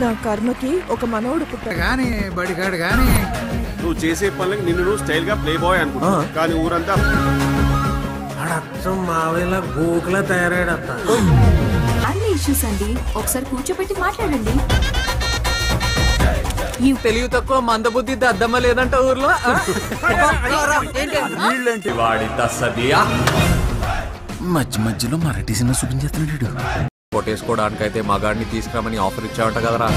నా కర్మకి ఒక మనవడు పుట్టాడు. గాని బడిగాడు గాని. నువ్వు చేసే పనులకి నిన్ను నువ్వు స్టైల్గా ప్లే బాయ్ అనుకుంటా కానీ ఊరంతా అచ్చం మావేలా గోకులా తయారాడత్త అన్ని ఇష్యూస్ అండి. ఒకసారి కూర్చోబెట్టి మాట్లాడండి. ఈ తెలివి తక్కువ మందబుద్ధి దద్దమ్మ లేదంట ఊర్లో? ఆ? వాడి తస్సదియా మధ్య మధ్యలో మరాఠీ సినిమా చూపించేస్తున్నాడు కొట్టేసుకోవడానికైతే మగాడిని తీసుకురామని ఆఫర్ ఇచ్చావంట కదరా?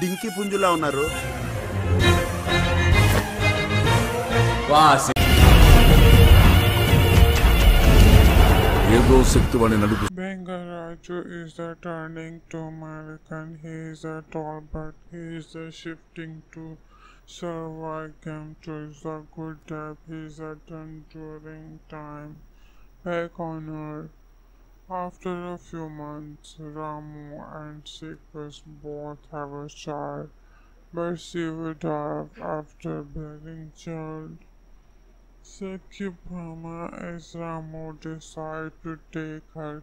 డింకి పుంజులా ఉన్నారు Bangarraju is the turning to American. He is a tall but he is shifting to survive. Game to is a good job. He is a time. Back on Earth. After a few months, Ramu and Sikus both have a child. But she would die after bearing child. Satyabhama as Ramu decide to take her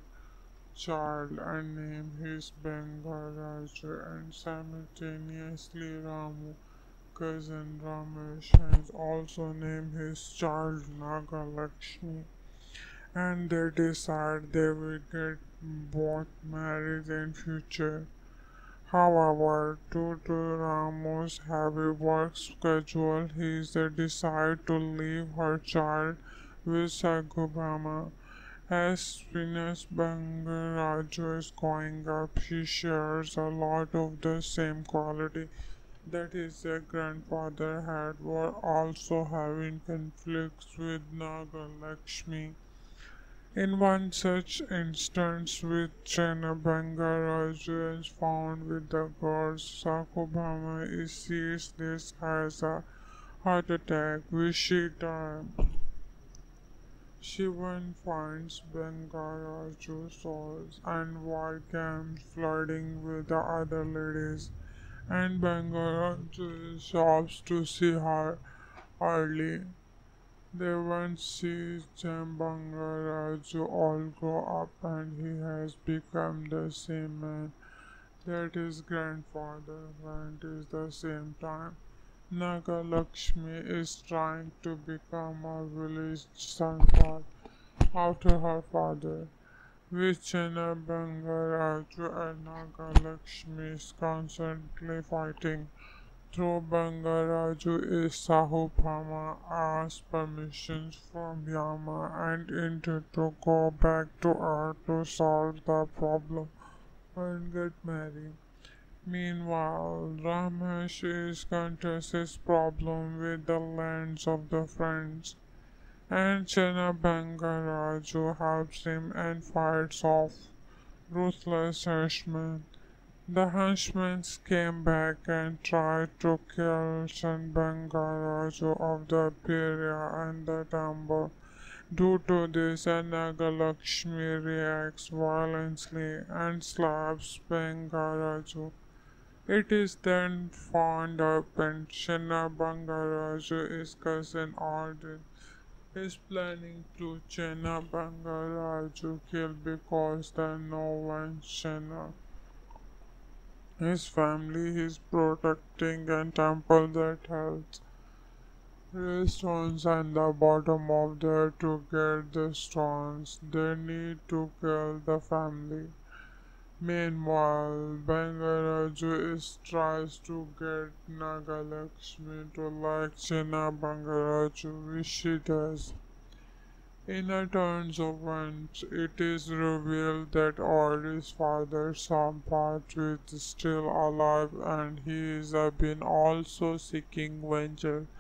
child and name his Bangarraju and simultaneously Ramu cousin Ramesh has also named his child Nagalakshmi and they decide they will get both married in future. However, due to Ramu's heavy work schedule, he decided to leave her child with Satyabhama. As Venus Bangarraju is going up, she shares a lot of the same quality that his grandfather had, were also having conflicts with Nagalakshmi. In one such instance with Chinna Bangarraju is found with the gods, Satyabhama is sees this as a heart attack, which she died. Shivan finds Bangarraju souls and white camps flirting with the other ladies, and Bangarraju stops to see her early. They once see Jambangaraju all grow up and he has become the same man that his grandfather went at the same time. Nagalakshmi is trying to become a village Sankar after her father. With Chinna Bangarraju and Nagalakshmi is constantly fighting. Through Bangarraju is Satyabhama asks permissions from Yama and Indra to go back to Earth to solve the problem and get married. Meanwhile, Ramesh is his problem with the lands of the friends, and Chinna Bangarraju helps him and fights off ruthless henchmen. The henchmen came back and tried to kill Chen Bangarraju of the Pirya and the temple. Due to this, Nagalakshmi reacts violently and slaps Bangarraju. It is then found up and Chinna Bangarraju, his cousin Arden, is planning to Chinna Bangarraju kill because they know one Chinna his family is protecting a temple that has three stones and the bottom of there to get the stones. They need to kill the family. Meanwhile, Bangarraju is tries to get Nagalakshmi to like Chinna Bangarraju, which she does. In a turn of events, it is revealed that Audrey's father, Sampath, is still alive and he has been also seeking vengeance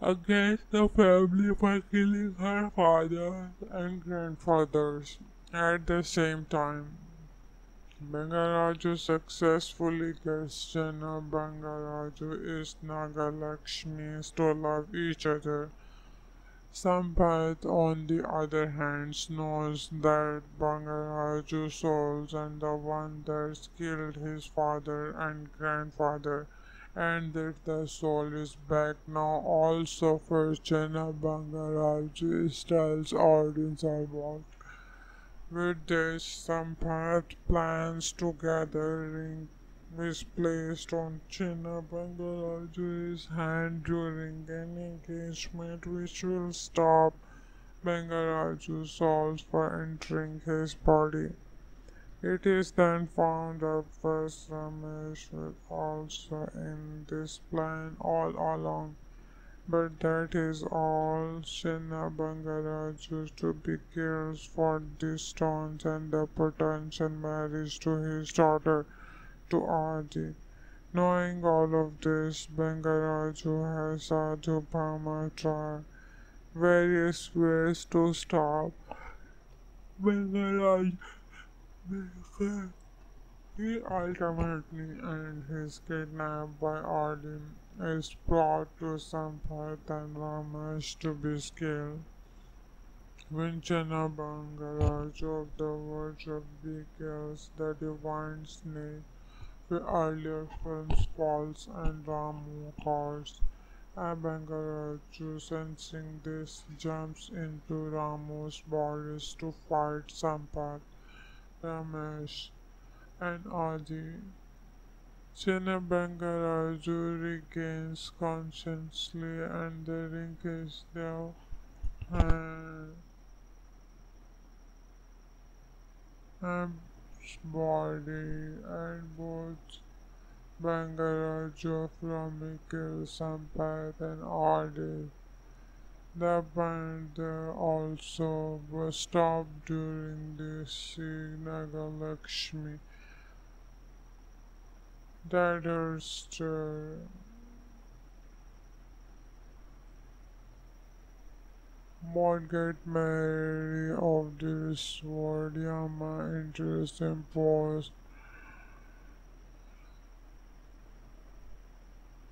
against the family for killing her father and grandfathers at the same time. Bangarraju successfully gets Jana Bangarraju is Nagalakshmi to love each other. Sampath, on the other hand, knows that Bangarraju souls and the one that killed his father and grandfather, and that the soul is back now. Also, for Chinna Bangarraju tells audience about. With this, Sampath plans to gathering is placed on Chinna Bangarraju's hand during an engagement which will stop Bangarraju's souls for entering his body. It is then found that first Ramesh was also in this plan all along. But that is all Chinna Bangarraju to be cares for these stones and the potential marriage to his daughter to Adi. Knowing all of this, Bangarraju has Satyabhama try various ways to stop Bangarraju. He ultimately and his kidnapped by Adi is brought to and Ramesh to be killed. When Chinna Bangarraju of the of kills the divine snake the earlier films Falls and Ramu calls Abangaraju sensing this jumps into Ramu's bodies to fight Sampath, Ramesh and Adi. Bangarraju regains consciously and the ring is. And body and both Bangarraju from Mikil Sampath and Adi. The band uh, also was stopped during the Nagalakshmi. That is uh, Margaret Mary of this word Yama interest imposed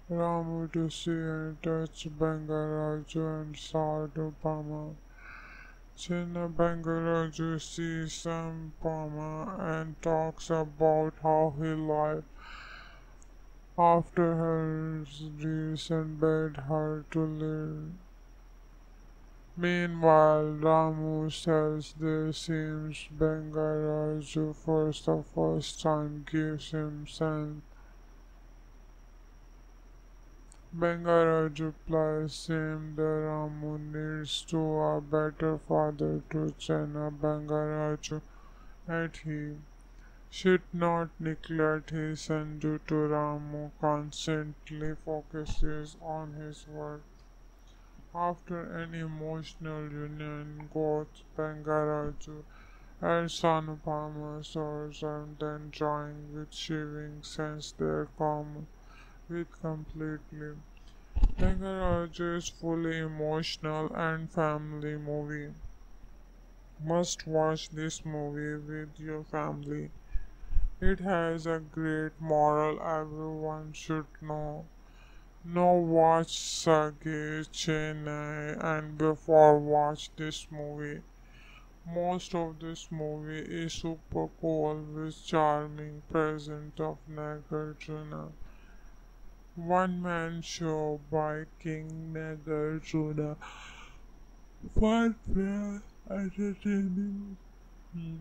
Ramu to see and touch Bangarraju and Satyabhama. Chinna Bangarraju sees some Pama and talks about how he lived after her recent bed her to live. Meanwhile, Ramu says this seems Bangarraju for the first time gives him sense. Bangarraju replies him that Ramu needs to a better father to Chinna Bangarraju and he should not neglect his son due to Ramu constantly focuses on his work. After an emotional union, Goth, Bangarraju, and Sanupama swords and then join with Shiving since their common with completely. Bangarraju is fully emotional and family movie. Must watch this movie with your family. It has a great moral everyone should know. Now watch Sage Chennai and before watch this movie. Most of this movie is super cool with charming present of Nagarjuna. One man show by King Nagarjuna. Fun, fair, entertaining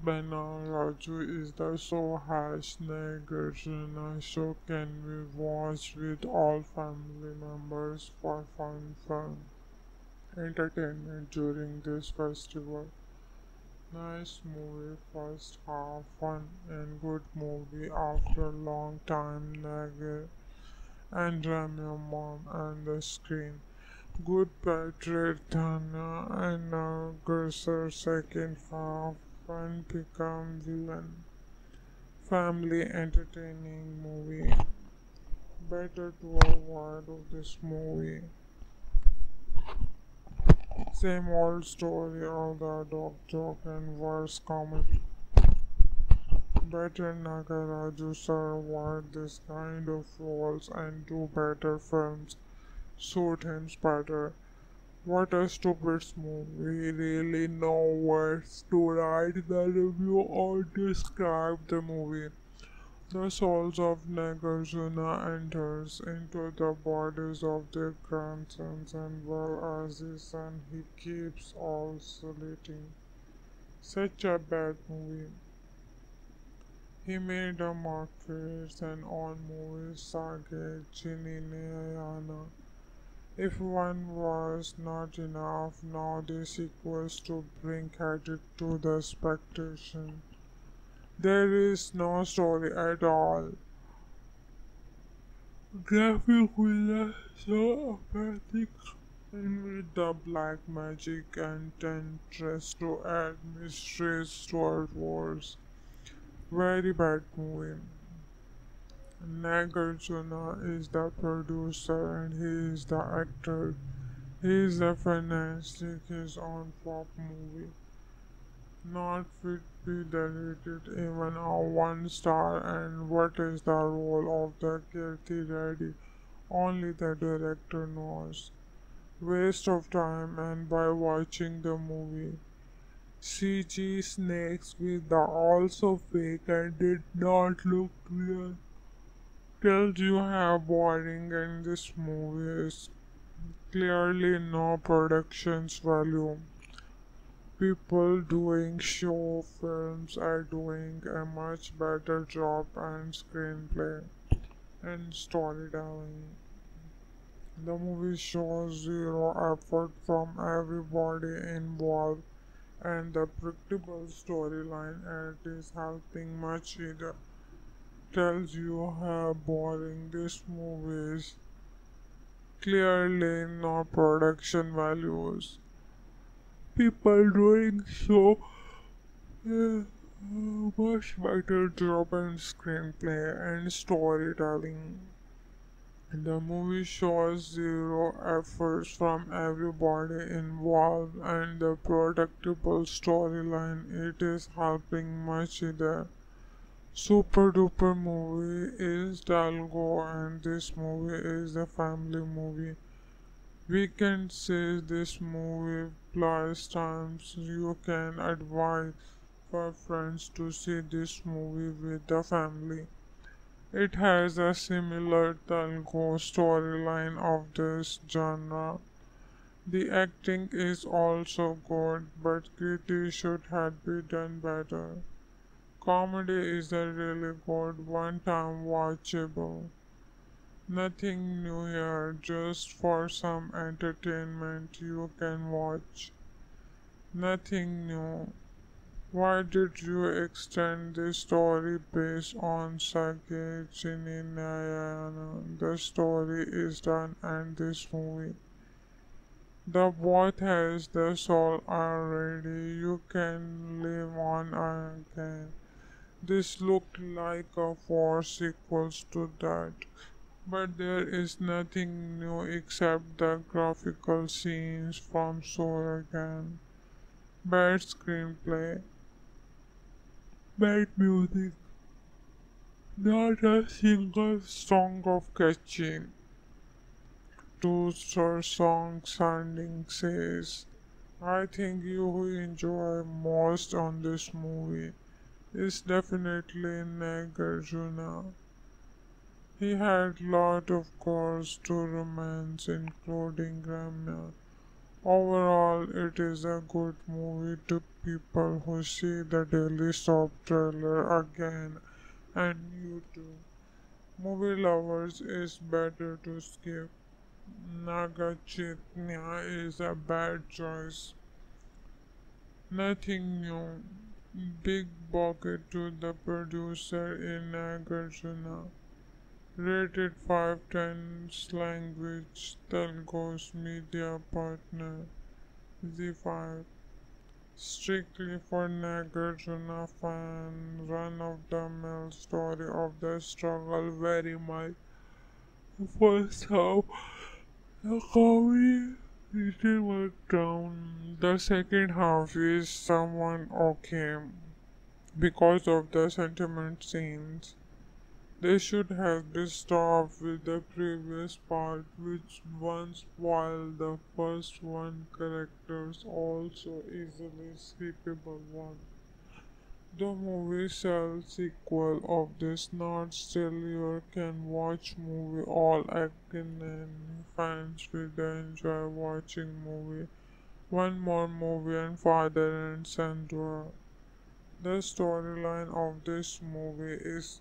Bangarraju is the so has Nagarjuna show can be watched with all family members for fun fun entertainment during this festival. Nice movie, first half fun and good movie after long time Nagar and Ramya mom and the screen. Good Patrick Thana and now Nagar second half fun become villain. Family entertaining movie. Better to avoid of this movie. Same old story of the dog joke and worse comedy. Better Nagaraju sir avoid this kind of roles and do better films. Suit him better. What a stupid movie. Really no words to write the review or describe the movie. The souls of Nagarjuna enters into the bodies of their grandsons and well as his son he keeps oscillating. Such a bad movie. He made a market and on movies Sage Chininayana. If one was not enough, now this sequels to bring credit to the expectation. There is no story at all. Graphic villains so apathic and with the black magic and tentress to add mysteries Star Wars. Very bad movie. Nagarjuna is the producer and he is the actor. He is the financing his own pop movie. Not fit be deleted even a one star and what is the role of the Kirti Reddy? Only the director knows. Waste of time and by watching the movie. CG snakes with the also fake and did not look real. Tells you have boring and this movie is clearly no production's value. People doing show films are doing a much better job and screenplay and storytelling. The movie shows zero effort from everybody involved and the predictable storyline it is helping much either. Tells you how boring this movie is. Clearly no production values. People doing so uh, much better job in screenplay and storytelling. The movie shows zero efforts from everybody involved and the predictable storyline it is helping much either. Super duper movie is Dalgo and this movie is a family movie. We can say this movie plus times you can advise for friends to see this movie with the family. It has a similar Telugu storyline of this genre. The acting is also good, but Kriti should have been done better. Comedy is a really good one-time watchable. Nothing new here, just for some entertainment you can watch. Nothing new. Why did you extend the story based on Sage Chininayana? The story is done and this movie. The boat has the soul already. You can live on again. This looked like a four sequels to that. But there is nothing new except the graphical scenes from Soul again. Bad screenplay bad music. Not a single song of catching. Two star song sounding says, I think you will enjoy most on this movie is definitely Nagarjuna. He had lot of cause to romance including Ramya. Overall, it is a good movie to people who see the Daily Soap trailer again and you too. Movie lovers is better to skip. Naga Chaitanya is a bad choice. Nothing new. Big bucket to the producer in Nagarjuna. Rated 5 times language Telugu's media partner ZEE5 Strictly for Nagarjuna fan run of the mill story of the struggle very much first half the didn't work down the second half is someone okay because of the sentiment scenes They should have this stopped with the previous part, which once while the first one characters also easily skippable one. The movie cell sequel of this not still you can watch movie all acting and fans will enjoy watching movie. One more movie and father and son. The storyline of this movie is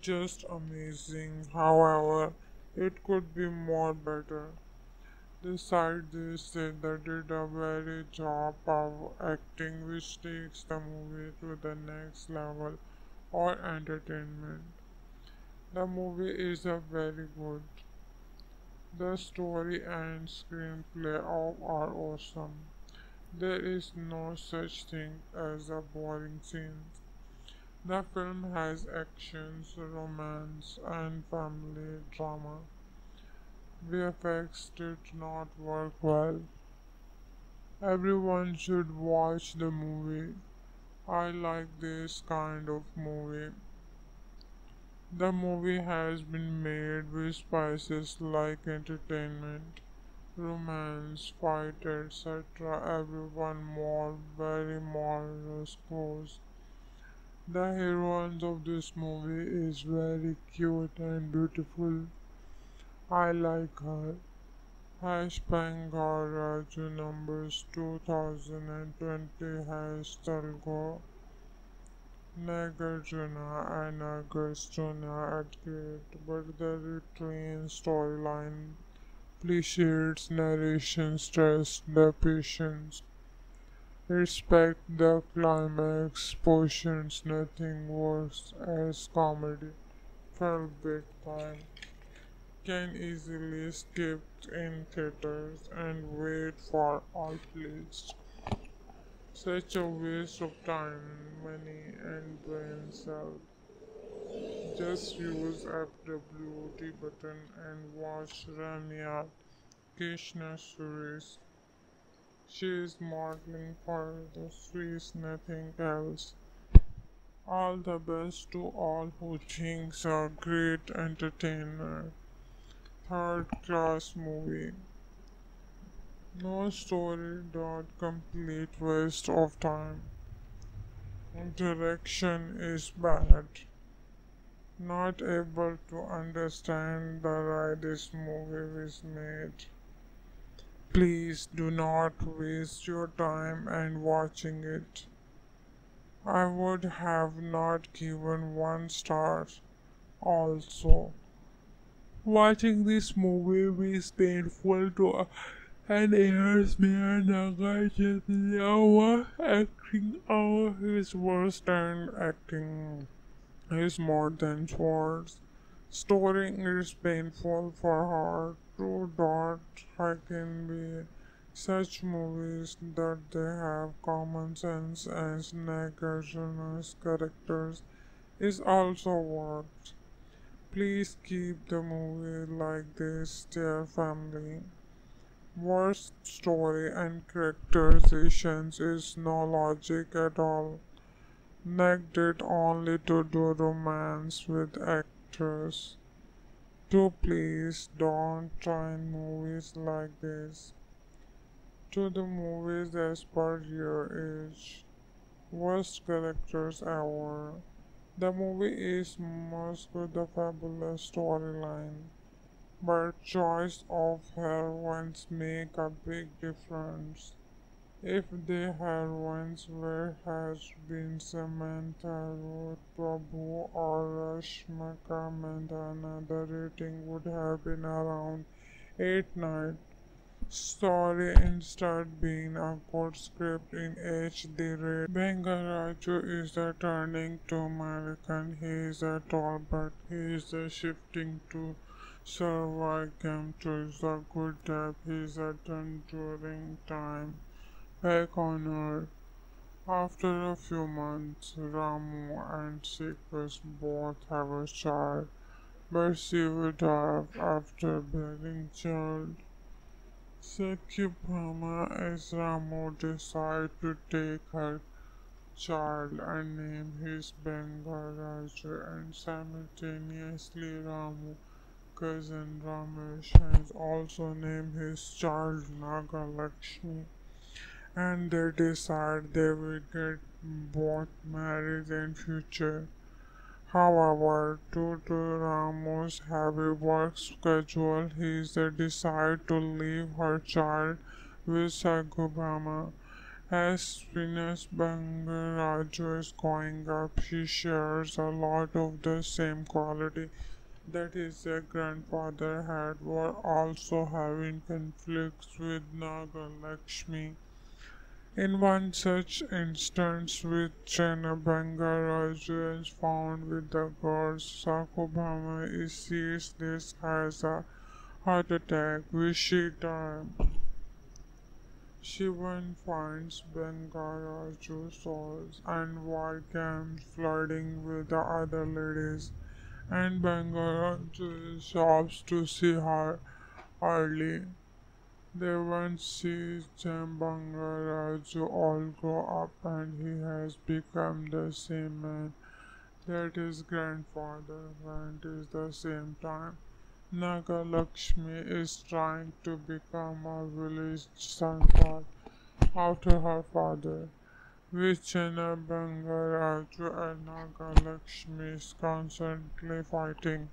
just amazing. However, it could be more better. Besides this, they did a very job of acting which takes the movie to the next level or entertainment. The movie is a very good. The story and screenplay of are awesome. There is no such thing as a boring scene. The film has actions, romance, and family drama. VFX did not work well. Everyone should watch the movie. I like this kind of movie. The movie has been made with spices like entertainment, romance, fight, etc. Everyone more, very more close. The heroine of this movie is very cute and beautiful. I like her. Hash Bangarraju numbers 2020 has Talgo Nagarjuna and Agastuna at gate, but the retrain storyline appreciates narration stress the patience. Respect the climax portions, nothing worse as comedy. Felt big time can easily skip in theaters and wait for outlets. Such a waste of time, money, and brain cells. Just use FWD button and watch Ramya Krishna Suresh. She is modeling for the Swiss, nothing else. All the best to all who thinks a great entertainer third class movie. No story dot complete waste of time. Direction is bad. Not able to understand the why this movie is made. Please do not waste your time and watching it. I would have not given one star also. Watching this movie is painful to and airs me and Nagarjuna acting out his worst and acting is more than words. Story is painful for her to dot I can be such movies that they have common sense as Nagarjuna's characters is also worked. Please keep the movie like this, dear family. Worst story and characterizations is no logic at all. Negged it only to do romance with actors. To please don't try movies like this. To the movies as per your age. Worst characters ever. The movie is most with a fabulous storyline, but choice of heroines make a big difference. If the heroines were has been Samantha Ruth Prabhu or Rashmika Mandanna, the rating would have been around 8 9 story instead being a good script in HD rate. Bangarraju is a turning to American. He is a tall but he is a shifting to survive camp to is a good type. He is a done during time. Back on Earth. After a few months, Ramu and Sikas both have a child, but she would after bearing child. Satyabhama as Ramu decide to take her child and name his Bangarraju and simultaneously Ramu cousin Ramesh also named his child Nagalakshmi and they decide they will get both married in future. However, due to Ramu's heavy work schedule, he decided to leave her child with Satyabhama. As Venus Bangarraju is growing up, she shares a lot of the same quality that his grandfather had, while also having conflicts with Nagalakshmi. In one such instance, with Chinna Bangarraju is found with the gods, Satyabhama is this has a heart attack, which she died. Shivan finds Bangarraju souls and war camps flirting with the other ladies, and Bangarraju stops to see her early. They once see Jambangaraju all grow up and he has become the same man that his grandfather went at the same time. Nagalakshmi is trying to become a village sampad after her father, with Chinna Bangarraju and Nagalakshmi is constantly fighting.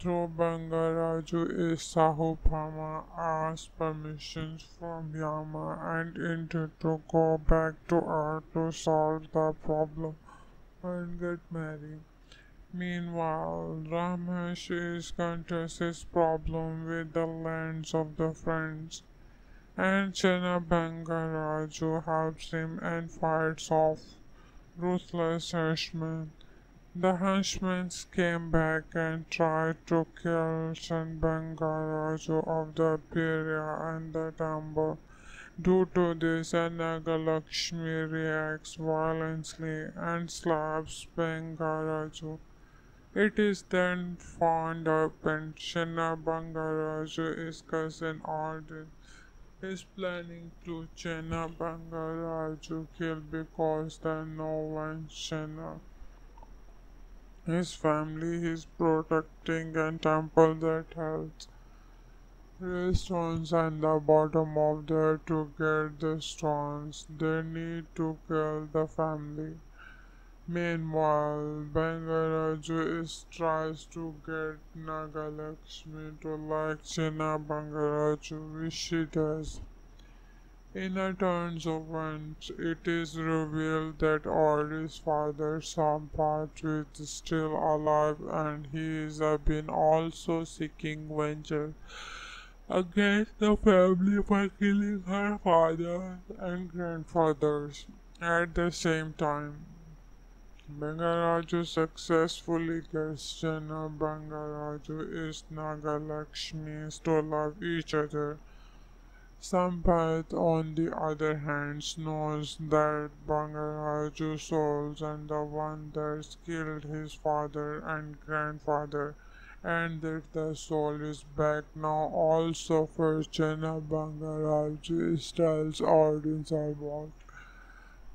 Through Bangarraju is Satyabhama asks permissions from Yama and Indra to go back to Earth to solve the problem and get married. Meanwhile, Ramesh is Countess's problem with the lands of the friends, and Chinna Bangarraju helps him and fights off ruthless henchmen. The henchmen came back and tried to kill Chen Bangarraju of the Pirya and the temple. Due to this, Nagalakshmi reacts violently and slaps Bangarraju. It is then found up and Chinna Bangarraju, his cousin Arden, is planning to Chinna Bangarraju kill because they know when Chinna his family is protecting a temple that red stones and the bottom of there to get the stones. They need to kill the family. Meanwhile, Bangarraju is tries to get Nagalakshmi to like Chinna Bangarraju, which she does. In a turn of events, it is revealed that Audrey's father, Sampath, is still alive and he has uh, been also seeking vengeance against the family for killing her father and grandfathers at the same time. Bangarraju successfully gets Chinna uh, Bangarraju is Nagalakshmi to love each other. Sampath, on the other hand, knows that Bangarraju's souls and the one that killed his father and grandfather, and that the soul is back now also for Chinna Bangarraju tells audience about.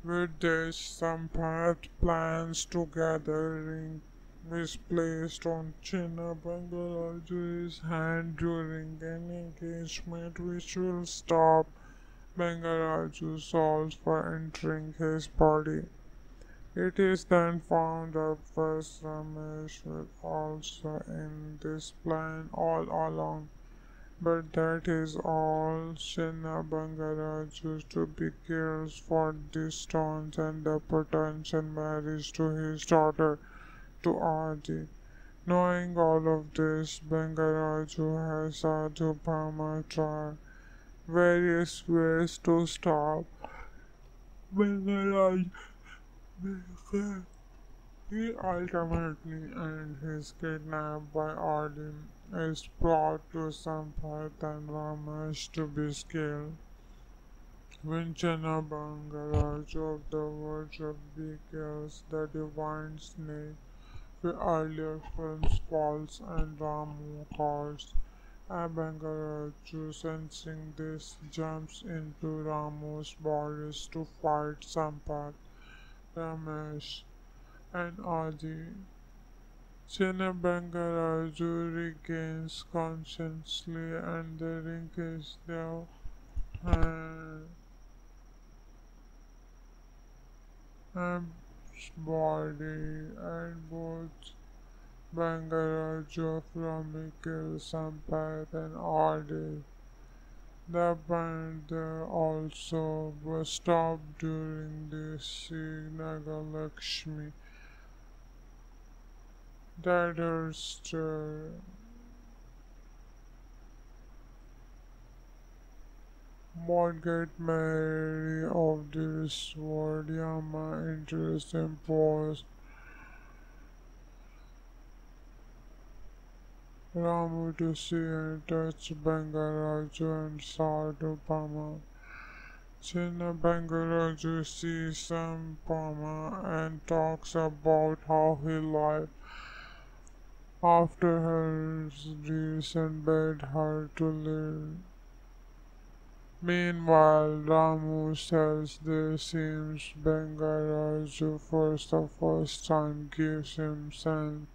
With this, Sampath plans to gathering is placed on Chinna Bangarraju's hand during an engagement which will stop. Bangarraju's souls for entering his body. It is then found out first Ramesh was also in this plan all along, but that is all. Chinna Bangarraju to be killed for these stones and the potential marriage to his daughter to Adi. Knowing all of this, Bangarraju has Satyabhama try various ways to stop Bangarraju. He ultimately and is kidnapped by Odin is brought to Sampath and Ramesh to be killed. When Chinna Bangarraju of the be kills the divine snake earlier films Falls and Ramu calls. Abangaraju sensing this jumps into Ramu's borders to fight Sampath. Ramesh, and Adi. Chinnabangaraju regains consciously and the ring is now. Amp's body and both Bangarraju from Mikil Sampath and Adi. The band also was stopped during the Nagalakshmi Disaster. Margaret Mary of this word Yama interest imposed Ramu to see and touch Bangarraju and Sardupama. Chinna Bangarraju sees Sampama and talks about how he lived after her recent bed her to live. Meanwhile, Ramu says this seems Bangarraju for the first time gives him sense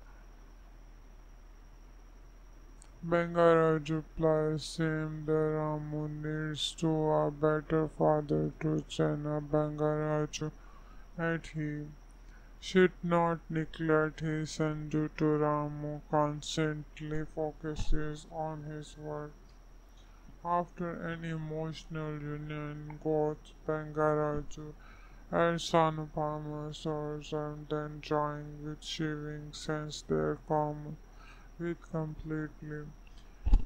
Bangarraju replies him Ramu needs to a better father to Chinna Bangarraju and he should not neglect his son due to Ramu constantly focuses on his work. After an emotional union, both Bangarraju and Sanupama swords and then join with Shiving since their common with completely.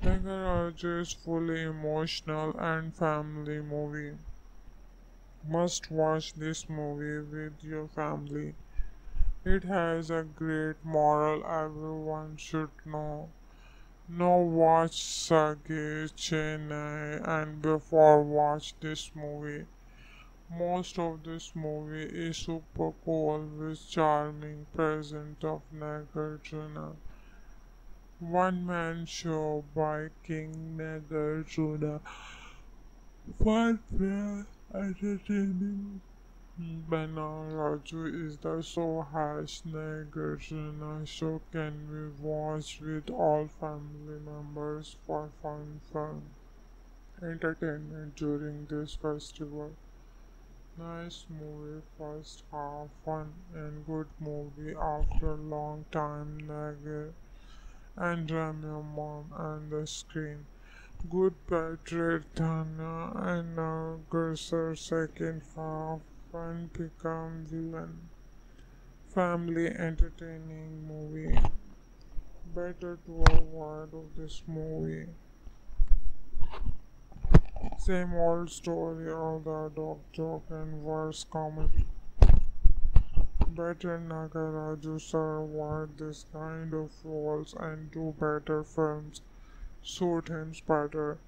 Bangarraju is fully emotional and family movie. Must watch this movie with your family. It has a great moral everyone should know. No watch Sage Chennai and before watch this movie. Most of this movie is super cool with charming present of Nagarjuna. One man show by King Nagarjuna. Fun fair entertaining. Bangarraju is the Nagarjuna show can be watched with all family members for fun fun entertainment during this festival. Nice movie, first half fun and good movie after long time Nagar and Ramya mom and the screen. Good Patrick Thana and now Nagasar second half and become villain. Family entertaining movie. Better to avoid of this movie. Same old story of the dog joke and worse comedy. Better Nagaraju sir avoid this kind of roles and do better films. Suit him better.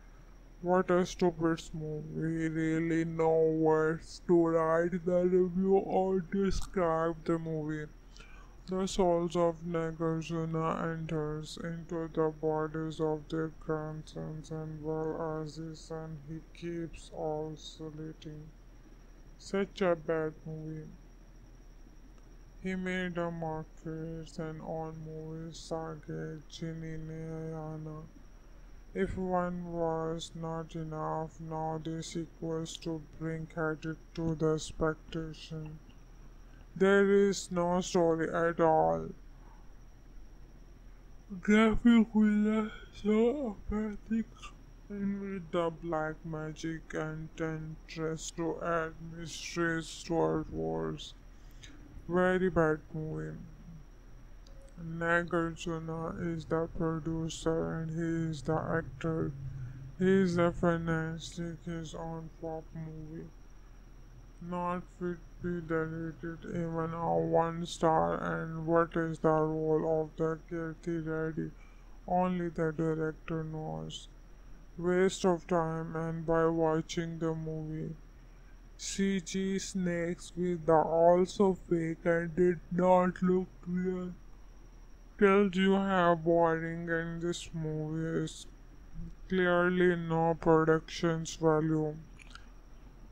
What a stupid movie. Really no words to write the review or describe the movie. The souls of Nagarjuna enters into the bodies of their grandsons and well as his son he keeps oscillating. Such a bad movie. He made a market and on movies Sage Chininayana. If one was not enough, now this equals to bring credit to the expectation. There is no story at all. Graphic villa so apathic and with the black magic and tentress to add mysteries to our wars. Very bad movie. Nagarjuna is the producer and he is the actor. He is the fantastic his own pop movie. Not fit be deleted even a one star and what is the role of the Kirti Reddy? Only the director knows. Waste of time and by watching the movie. CG snakes with the also fake and did not look real tells you how boring and this movie is clearly no production's value.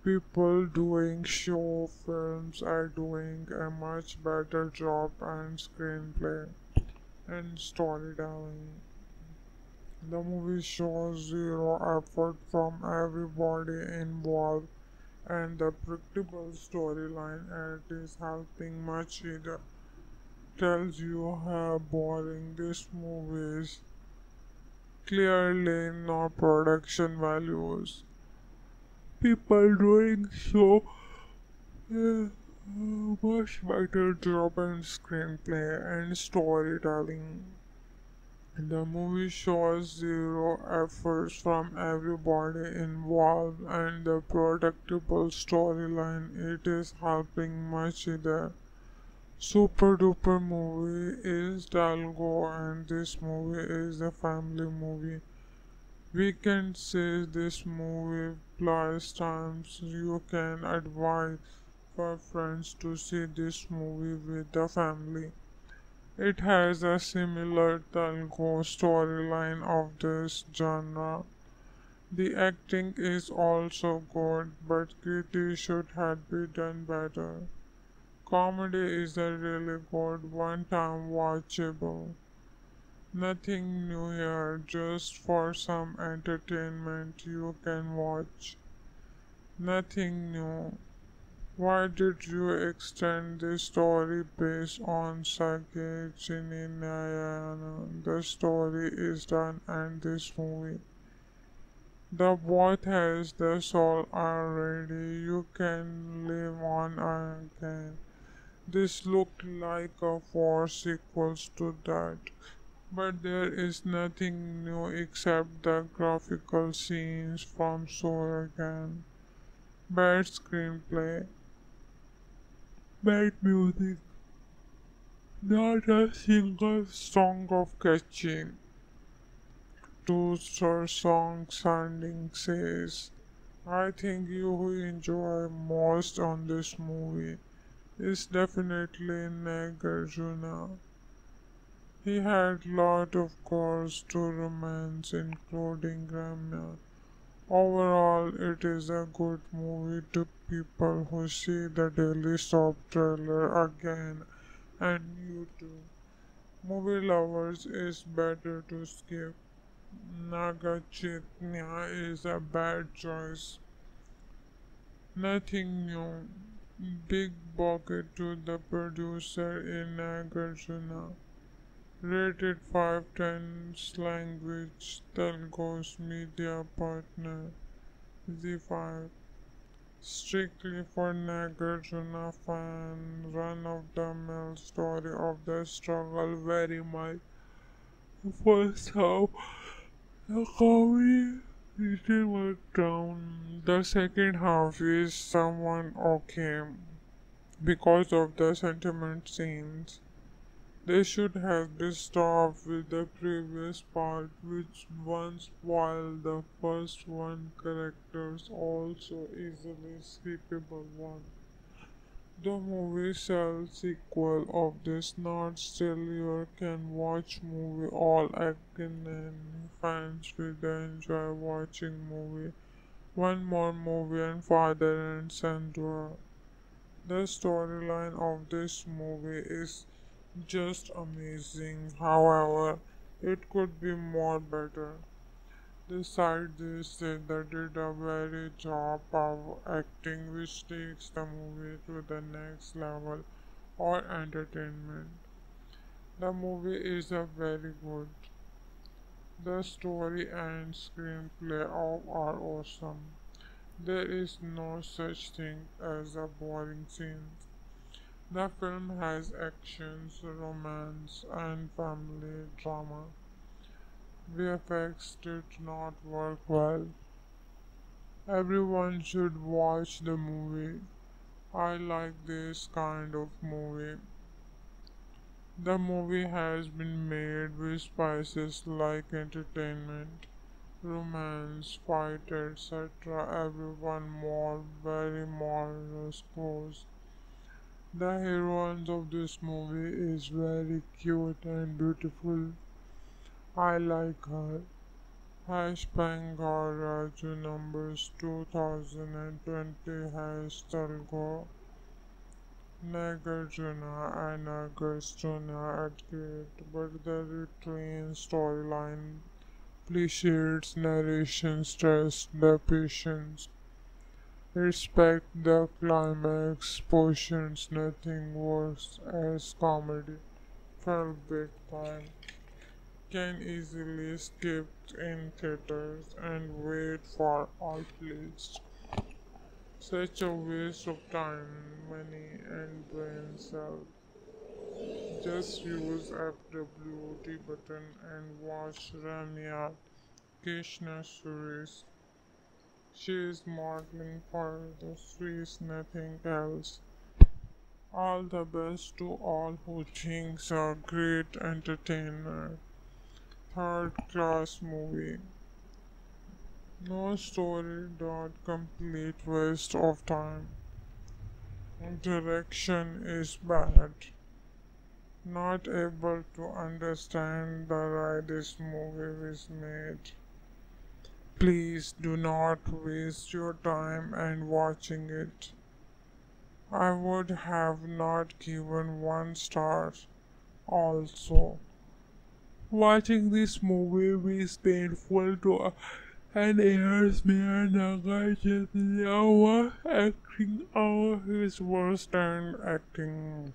people doing show films are doing a much better job and screenplay and storytelling. The movie shows zero effort from everybody involved and the predictable storyline it is helping much either tells you how boring this movie is. Clearly no production values. People doing so uh, much better job in screenplay and storytelling. The movie shows zero efforts from everybody involved and the predictable storyline it is helping much either. Super duper movie is Dalgo and this movie is the family movie. We can say this movie plus times you can advise for friends to see this movie with the family. It has a similar Talgo storyline of this genre. The acting is also good, but Kitty should have been done better. Comedy is a really good one-time watchable. Nothing new here, just for some entertainment you can watch. Nothing new. Why did you extend the story based on Sage Chininayana? The story is done and this movie. The boat has the soul already. You can live on again. This looked like a four sequels to that. But there is nothing new except the graphical scenes from Soul again. Bad screenplay bad music. Not a single song of catching. Two song sounding says, I think you will enjoy most on this movie is definitely Nagarjuna. He had lot of girls to romance including Ramya. Overall, it is a good movie to people who see the Daily Soap trailer again and you too. Movie lovers is better to skip. Naga Chaitanya is a bad choice. Nothing new. Mm. Big bucket to the producer in Nagarjuna. Rated 5 times language Telgos media partner. ZEE5 Strictly for Nagarjuna fan run of the mill story of the struggle very much. First half the comedy didn't work down the second half is someone okay because of the sentiment scenes they should have been stopped with the previous part, which once while the first one characters also easily skippable one. The movie cell sequel of this not still you can watch movie all again and fans will enjoy watching movie. One more movie and father and son. The storyline of this movie is just amazing. However, it could be more better. Besides this, they did a very job of acting which takes the movie to the next level or entertainment. The movie is a very good. The story and screenplay all are awesome. There is no such thing as a boring scene. The film has actions, romance, and family drama. VFX did not work well. Everyone should watch the movie. I like this kind of movie. The movie has been made with spices like entertainment, romance, fight, etc. Everyone more, very more scores. The heroine of this movie is very cute and beautiful. I like her. Hash Bangarraju numbers 2020 hash Talgo Nagarjuna and Agastuna at gate, but the retrain storyline appreciates narration stress the patience. Respect the climax portions, nothing worse as comedy. Felt big time. Can easily skip in theaters and wait for outlets. Such a waste of time, money, and brain cells. Just use FWD button and watch Ramya Krishna Suresh. She is modeling for the Swiss, nothing else. All the best to all who thinks a great entertainer. Third class movie. No story dot complete waste of time. Direction is bad. Not able to understand the why this movie was made. Please do not waste your time and watching it. I would have not given one star also. Watching this movie is painful to and airs me and our acting our his worst and acting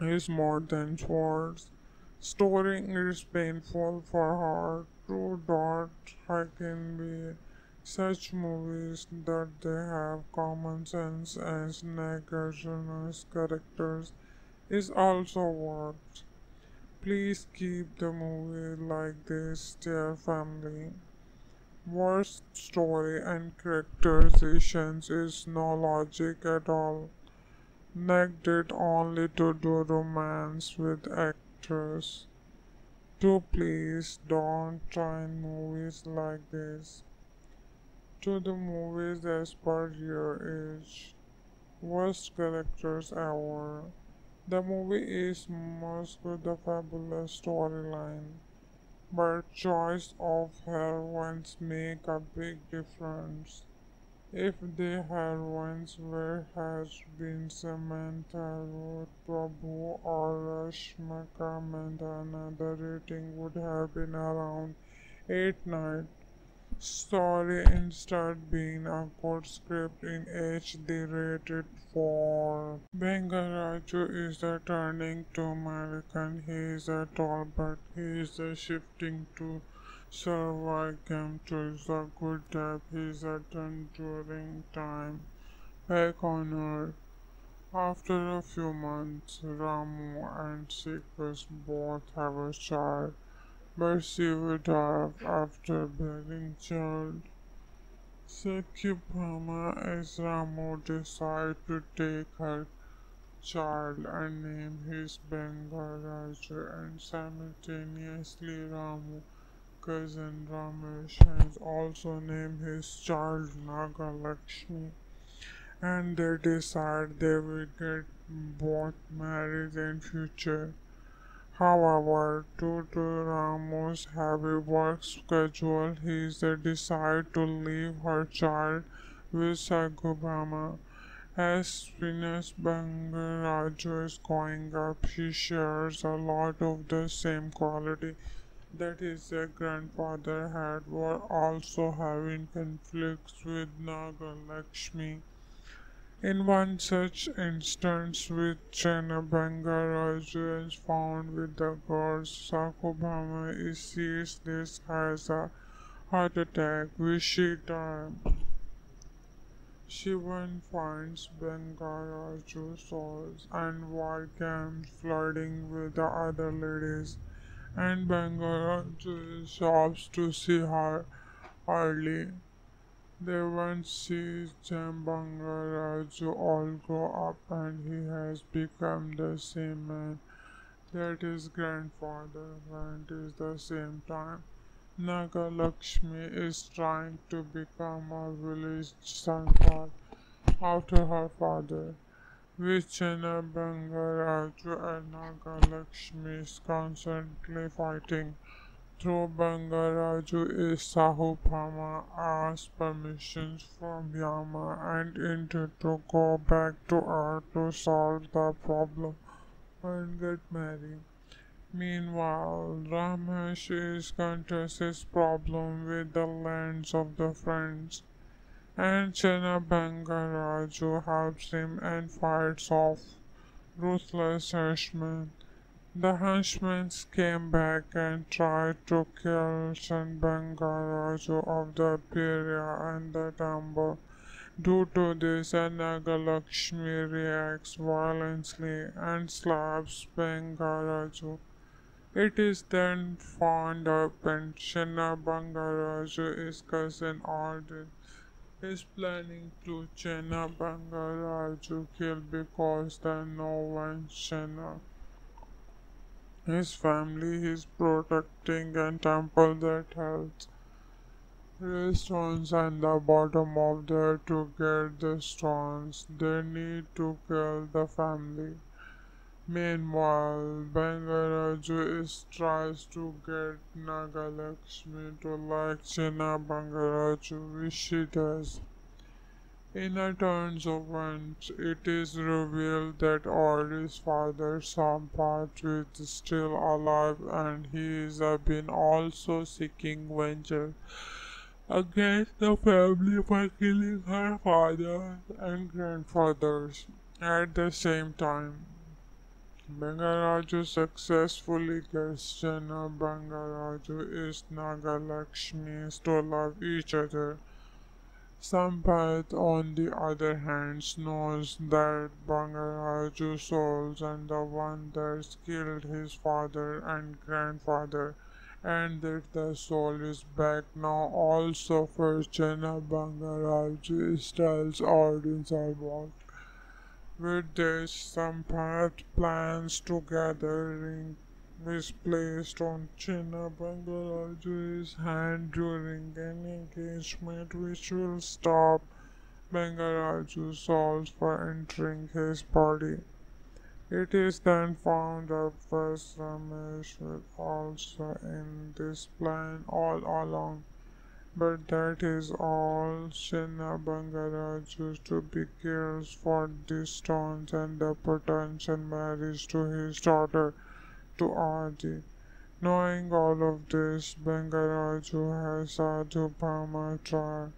is more than words. Story is painful for her to dot I can be such movies that they have common sense as Nagarjuna's characters is also worked. Please keep the movie like this, dear family. Worst story and characterizations is no logic at all. Negged it only to do romance with actors. To please don't try movies like this. To the movies as per your age. Worst characters ever. The movie is most with the fabulous storyline, but choice of heroines make a big difference. If the heroines were has been Samantha Ruth Prabhu or Rashmika Mandanna, the rating would have been around 8 9. Story instead being a good script in HD rated 4. Bangarraju is the turning to American. He is a tall but he is a shifting to survive camp to is a good type. He is a done during time. Back on Earth. After a few months, Ramu and Sikas both have a child would die after bearing child. Satyabhama as Ramu decide to take her child and name his Bangarraju and simultaneously Ramu cousin Ramesh has also named his child Nagalakshmi and they decide they will get both married in future. However, due to Ramu's heavy work schedule, he decided to leave her child with Satyabhama. As Venus Bangarraju is growing up, she shares a lot of the same quality that his grandfather had, while also having conflicts with Nagalakshmi. In one such instance, which Chinna Bangarraju is found with the gods, Satyabhama is sees this as a heart attack, which she died. Shivan finds Bangarraju souls and war camps flirting with the other ladies, and Bangarraju stops to see her early. They once see Jambangaraju all grow up and he has become the same man that his grandfather went at the same time. Nagalakshmi is trying to become a village sankar after her father. Vichana Bangarraju and Nagalakshmi is constantly fighting Through Bangarraju Satyabhama asks permissions from Yama and Indra to go back to Earth to solve the problem and get married. Meanwhile, Ramesh is confesses problem with the lands of the friends, and Chinna Bangarraju helps him and fights off ruthless henchmen. The henchmen came back and tried to kill Chinna Bangarraju of the Pirya and the temple. Due to this, Nagalakshmi reacts violently and slaps Bangarraju. It is then found up and Chinna Bangarraju is cousin Arden is planning to Chinna Bangarraju kill because they know when Chinna his family is protecting and temple that has stones and the bottom of there to get the stones. They need to kill the family. Meanwhile, Bangarraju is tries to get Nagalakshmi to like Chinna Bangarraju, which she does. In a turn of events, it is revealed that Audrey's father, Sampath, is still alive and he has uh, been also seeking vengeance against the family for killing her father and grandfathers. At the same time, Bangarraju successfully gets Jana uh, Bangarraju is Nagalakshmi to love each other. Sampath, on the other hand, knows that Bangarraju souls and the one that killed his father and grandfather, and that the soul is back now also for Chinna Bangarraju tells audience about. With this, Sampath plans to gathering is placed on Chinna Bangarraju's hand during an engagement which will stop Bangarraju's souls for entering his body. It is then found that first Ramesh was also in this plan all along, but that is all Chinna Bangarraju to be cares for these stones and the potential marriage to his daughter to Adi. Knowing all of this, Bangarraju has Sadhu Bhama try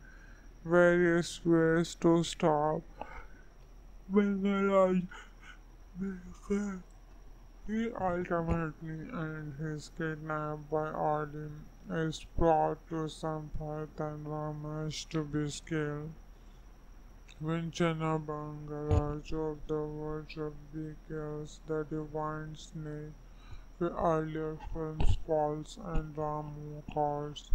various ways to stop Bangarraju. He ultimately and his kidnapped by Odin is brought to Sampath and Ramesh to be killed. When Chinna Bangarraju of the worship kills the divine snake, the earlier films falls and Ramu calls.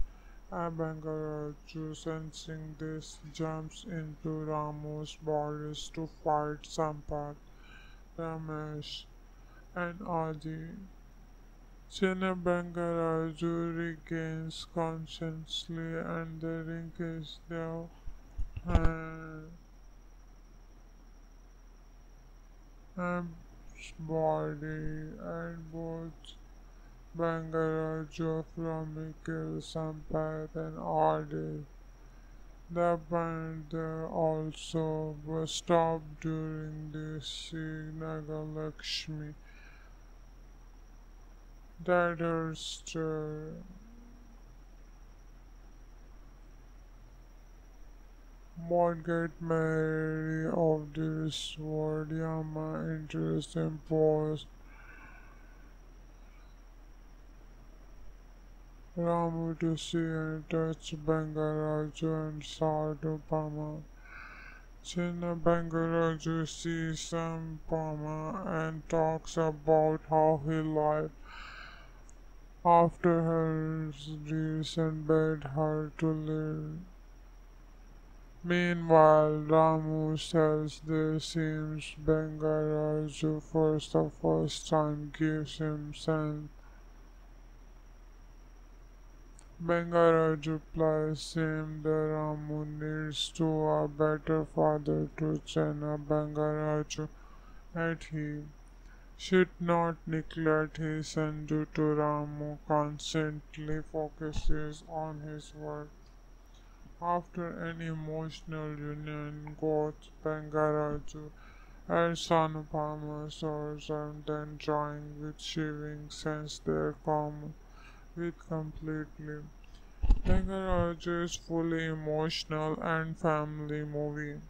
Abangaraju sensing this jumps into Ramu's bodies to fight Sampath, Ramesh, and Adi. Bangarraju regains consciously and the ring is their hand. Body and both Bangarraju from Mikhail Sampath and Adi. The band also was stopped during the Nagalakshmi. That Margaret Mary of this word Yama interest imposed Ramu to see and touch Bangarraju and Satyabhama. Chinna Bangarraju sees some Pama and talks about how he lived after her recent bed her to live. Meanwhile, Ramu says this seems Bangarraju for the first time gives him sense. Bangarraju replies him that Ramu needs to a better father to Chinna Bangarraju and he should not neglect his son due to Ramu constantly focuses on his work. After an emotional union, both Bangarraju and Satyabhama source and then join with Shiving since their common with completely. Bangarraju is fully emotional and family movie.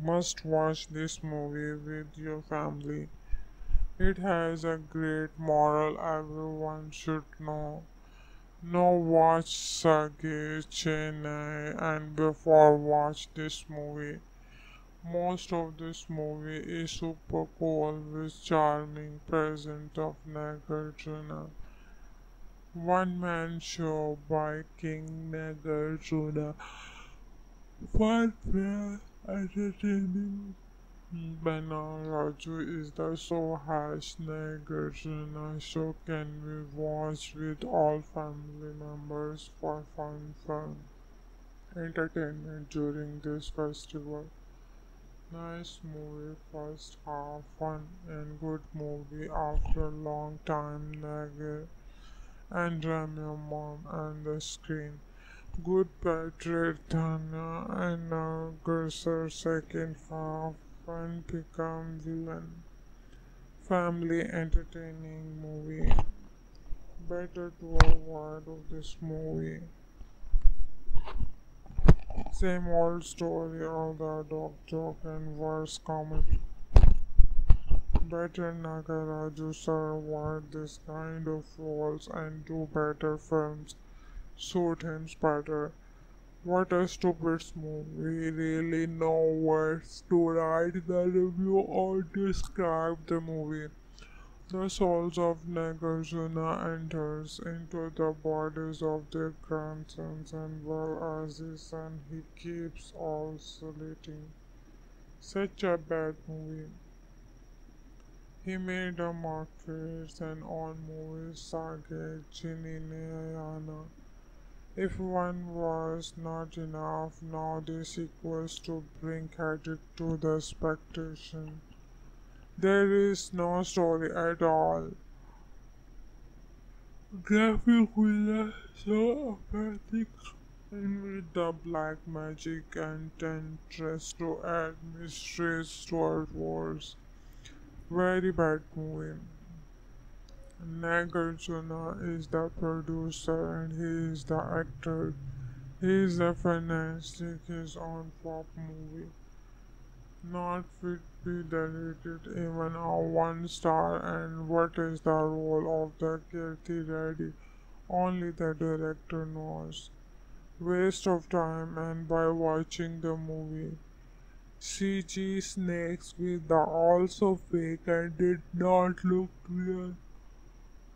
Must watch this movie with your family. It has a great moral everyone should know. No watch Sage Chennai and before watch this movie. Most of this movie is super cool with charming present of Nagarjuna. One man show by King Nagarjuna. Fun, fair, entertaining. Bana Raju is the so hash Nagarjuna show can be watched with all family members for fun fun entertainment during this festival. Nice movie, first half fun and good movie after long time Nagar and Ramya mom and the screen. Good portrait Dhanya and Nagar second half fun become villain. Family entertaining movie. Better to avoid of this movie. Same old story of the dog joke and worse comedy. Better Nagaraju sir avoid this kind of roles and do better films. Suit him better. What a stupid movie. Really no words to write the review or describe the movie. The souls of Nagarjuna enters into the bodies of their grandsons and well as his he keeps oscillating. Such a bad movie. He made a markets and on movies Sage Chininayana. If one was not enough, now this equals to bring headache to the expectation. There is no story at all. Graphic villa so apathic and with the black magic and tentress to add mysteries to our wars. Very bad movie. Nagarjuna is the producer and he is the actor. He is the financing his own pop movie. Not fit be deleted even a one star and what is the role of the Kirti Reddy only the director knows. Waste of time and by watching the movie. CG snakes with the also fake and did not look real.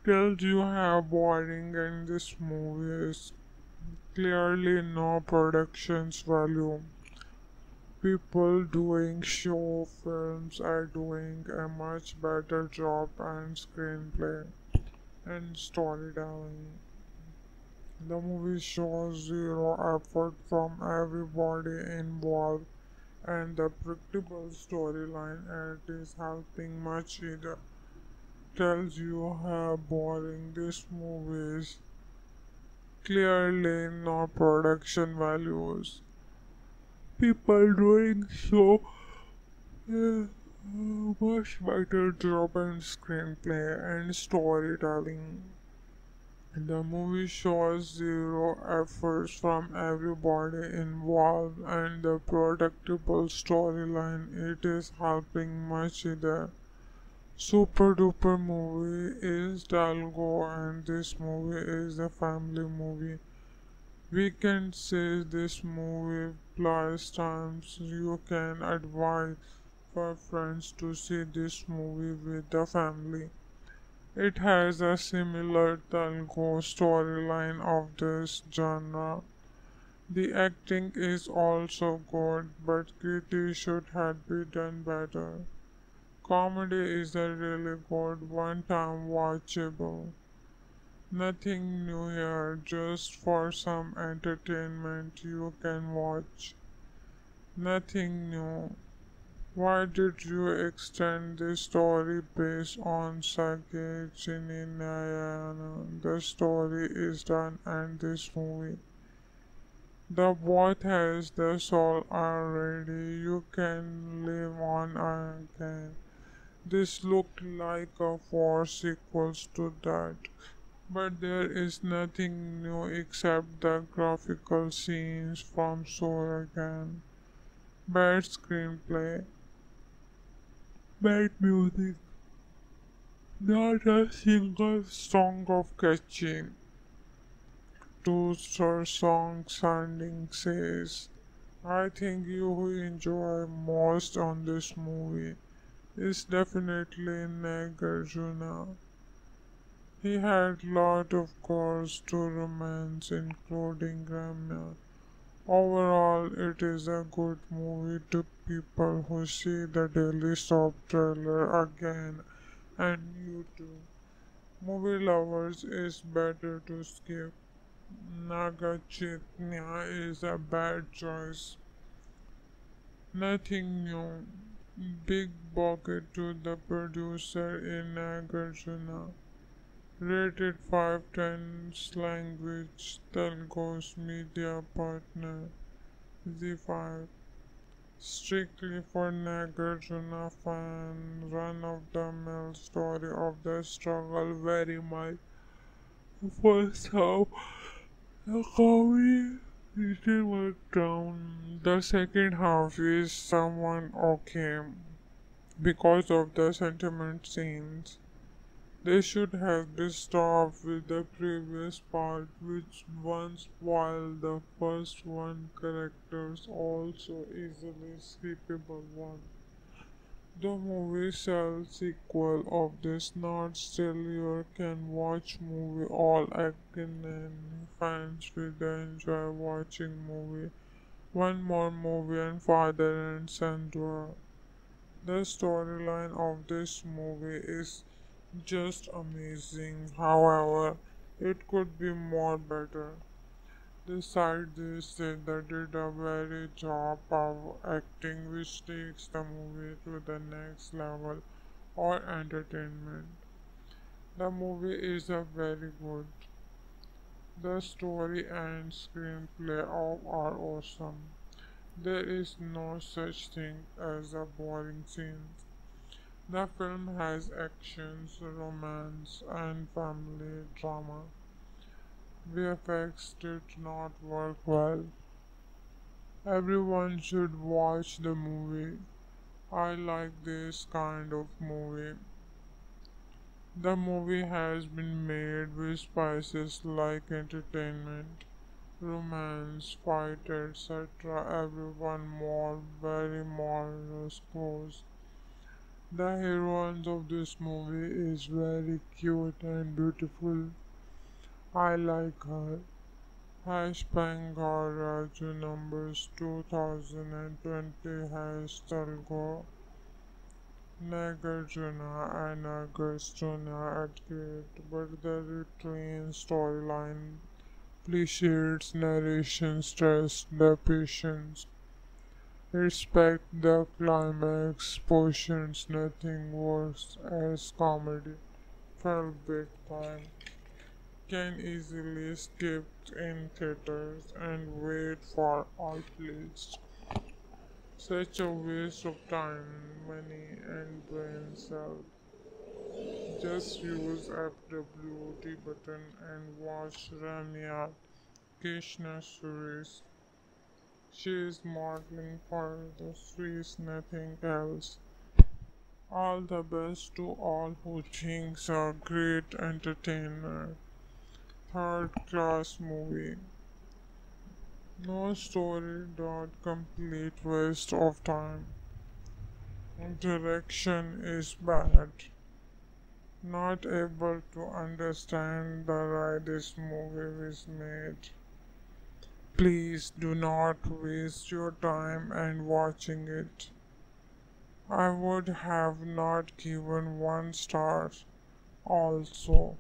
Tells you how boring and this movie is clearly no production's value. People doing show films are doing a much better job and screenplay and storytelling. The movie shows zero effort from everybody involved and the predictable storyline it is helping much either. Tells you how boring this movie is. Clearly no production values. People doing so uh, much better job in screenplay and storytelling. The movie shows zero efforts from everybody involved and the predictable storyline it is helping much either. Super duper movie is Dalgo and this movie is a family movie. We can say this movie plus times you can advise for friends to see this movie with the family. It has a similar Telugu storyline of this genre. The acting is also good, but Kriti should have been done better. Comedy is a really good one time watchable. Nothing new here, just for some entertainment you can watch. Nothing new. Why did you extend the story based on Sage Chininayana? The story is done and this movie. The boat has the soul already. You can live on again. This looked like a four sequels to that. But there is nothing new except the graphical scenes from Soul again. Bad screenplay. Bad music. Not a single song of catching. Two star song sounding says, I think you will enjoy most on this movie is definitely Nagarjuna. He had lot of cause to romance including Ramya. Overall, it is a good movie to people who see the Daily Soap trailer again and you too. Movie lovers is better to skip. Naga Chaitanya is a bad choice. Nothing new. Big bucket to the producer in Nagarjuna. Rated 5 times language, Telgo's media partner, ZEE5. Strictly for Nagarjuna fan, run of the mill story of the struggle very much. First half, the little work down. The second half is someone okay because of the sentiment scenes. They should have been stopped with the previous part, which once while the first one characters also easily skippable one. The movie cell sequel of this not still you can watch movie all acting and fans will enjoy watching movie. One more movie and father and son duo. The storyline of this movie is just amazing. However, it could be more better. Beside this, they did a very job of acting which takes the movie to the next level or entertainment. The movie is a very good. The story and screenplay of are awesome. There is no such thing as a boring scene. The film has actions, romance, and family drama. VFX did not work well. Everyone should watch the movie. I like this kind of movie. The movie has been made with spices like entertainment, romance, fight, etc. Everyone more, very more close. The heroine of this movie is very cute and beautiful. I like her. Hash Raju numbers 2020 has Talgo Nagarjuna and Agastuna at great, but the retrain storyline appreciates narration stress the patience. Respect the climax portions, nothing worse as comedy. Felt big time can easily skip in theaters and wait for outlets. Such a waste of time, money, and brain cells. Just use FWD button and watch Ramya Krishna Suresh. She is modeling for the Swiss, nothing else. All the best to all who thinks a great entertainer third class movie. No story, dot complete waste of time. Direction is bad. Not able to understand the why this movie is made. Please do not waste your time and watching it. I would have not given one star also.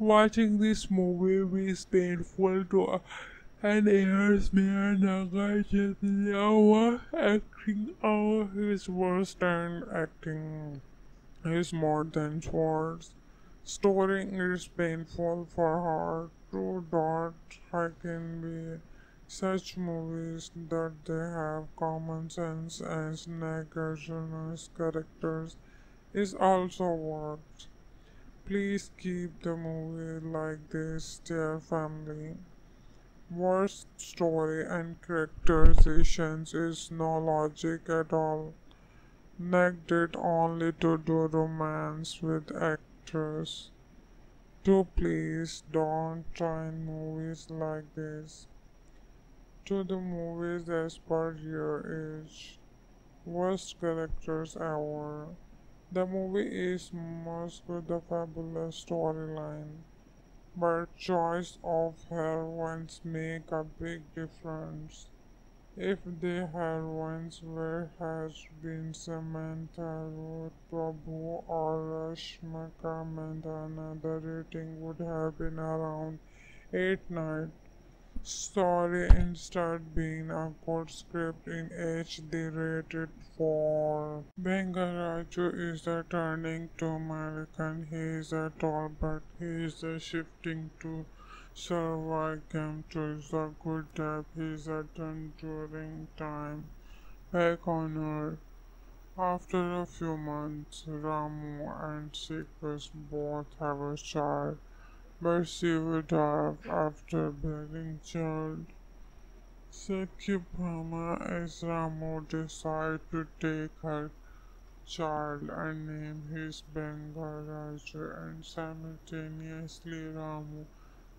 Watching this movie is painful to and here's me and Naga acting out his worst and acting is more than words. Storing is painful for her to dot I can be such movies that they have common sense as Nagarjuna's characters is also worked. Please keep the movie like this, dear family. Worst story and characterizations is no logic at all. Negged it only to do romance with actors. Do please don't try movies like this. To the movies as per your age. Worst characters ever. The movie is most with a fabulous storyline, but choice of heroines make a big difference. If the heroines were has been Samantha Ruth Prabhu or Rashmika Mandanna, the rating would have been around 8 9 story instead being a good script in HD rated for Bangarraju is a turning to American. He is a tall but he is a shifting to survive camp to a good depth. He is a done during time back on Earth. After a few months, Ramu and Sikas both have a child would die after bearing child. As Ramu decide to take her child and name his Bangarraju and simultaneously Ramu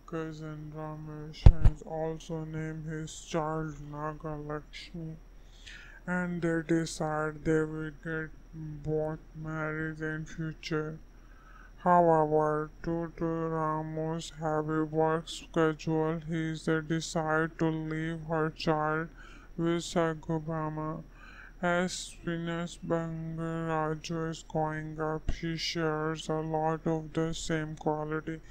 cousin Ramesh has also named his child Nagalakshmi and they decide they will get both married in future. However, due to Ramu's heavy work schedule, he decided to leave her child with Satyabhama. As Venus Bangarraju is growing up, she shares a lot of the same quality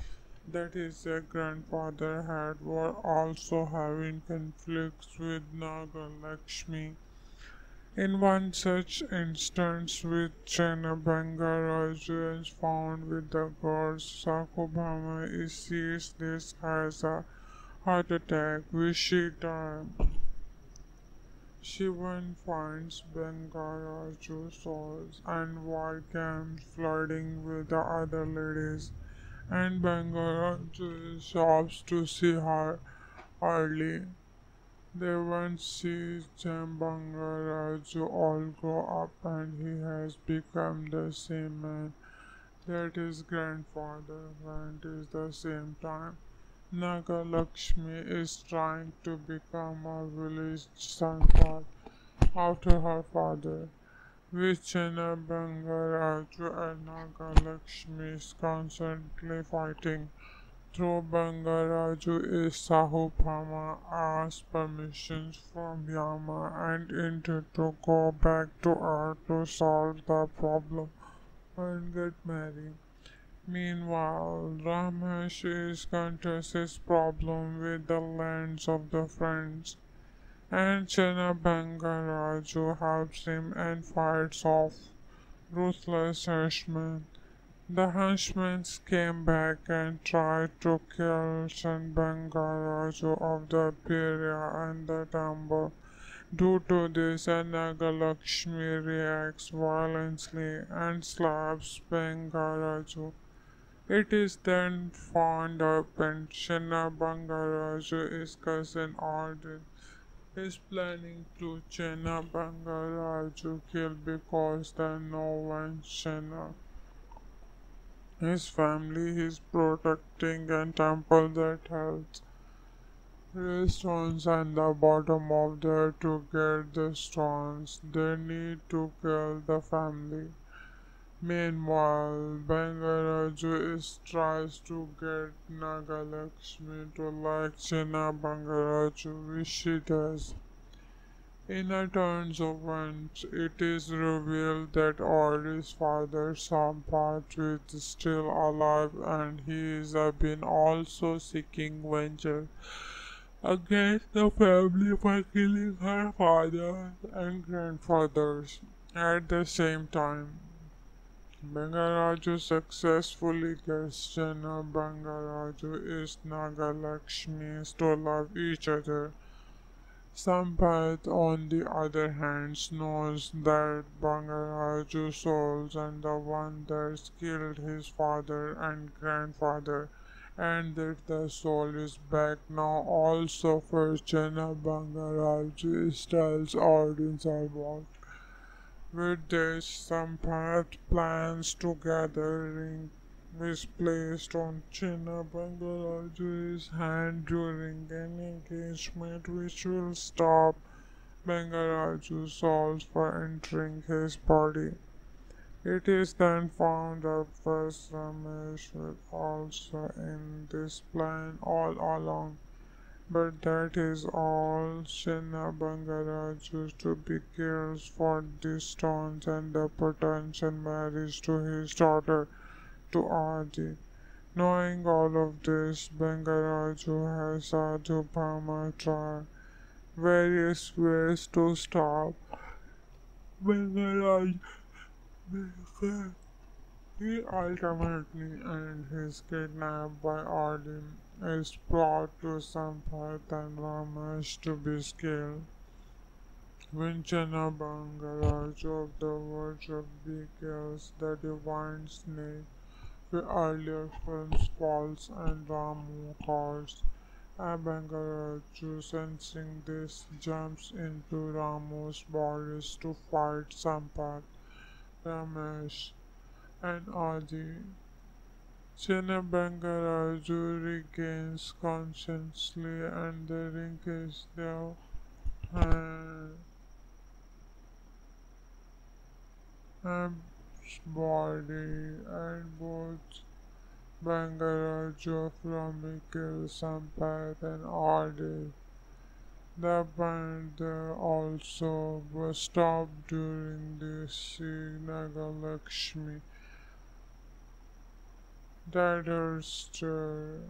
that his grandfather had, while also having conflicts with Nagalakshmi. In one such instance with Chanabanga is found with the Satyabhama is sees this has a heart attack which she died. Shivan finds Bangarraju souls and war camps flirting with the other ladies and Bangarraju stops to see her early. They once see Jambangaraju all grow up and he has become the same man that his grandfather went at the same time. Nagalakshmi is trying to become a village sampad after her father. With Chinna Bangarraju and Nagalakshmi is constantly fighting. Through Bangarraju is Satyabhama asks permissions from Yama and Indra to go back to Earth to solve the problem and get married. Meanwhile, Ramesh is confesses problem with the lands of the friends, and Chinna Bangarraju helps him and fights off ruthless henchmen. The henchmen came back and tried to kill Bangarraju of the Pirya and the temple. Due to this, Nagalakshmi reacts violently and slaps Bangarraju. It is then found up and Chinna Bangarraju, cousin Arden, is planning to Chinna Bangarraju kill because they know when Chinna his family is protecting a temple that three stones and the bottom of there to get the stones. They need to kill the family. Meanwhile, Bangarraju is tries to get Nagalakshmi to like Chinna Bangarraju, which she does. In a turn of events, it is revealed that Audrey's father, Sampath, is still alive and he has uh, been also seeking vengeance against the family for killing her father and grandfathers at the same time. Bangarraju successfully gets Jana Bangarraju is Nagalakshmi to love each other. Sampath, on the other hand, knows that Bangarraju souls and the one that killed his father and grandfather, and that the soul is back now also for Jana Bangarraju styles audience about. With this, Sampath plans to gathering is placed on Chinna Bangarraju's hand during an engagement which will stop Bangarraju's souls for entering his body. It is then found that first Ramesh was also in this plan all along. But that is all Chinna Bangarraju to be cares for the stones and the potential marriage to his daughter to Adi. Knowing all of this, Bangarraju has Bhama try various ways to stop Bangarraju. He ultimately and his kidnapped by Adi is brought to Sampath and Ramesh to be killed. When Chinna Bangarraju of the verge of B kills the divine snake, the earlier films falls and Ramu calls. Abangaraju sensing this jumps into Ramu's bodies to fight Sampath, Ramesh, and Adi. Bangarraju regains consciously and the ring is their. Body and both Bangarraju from kill Sampath and Adi. The band uh, also was stopped during the Nagalakshmi disaster.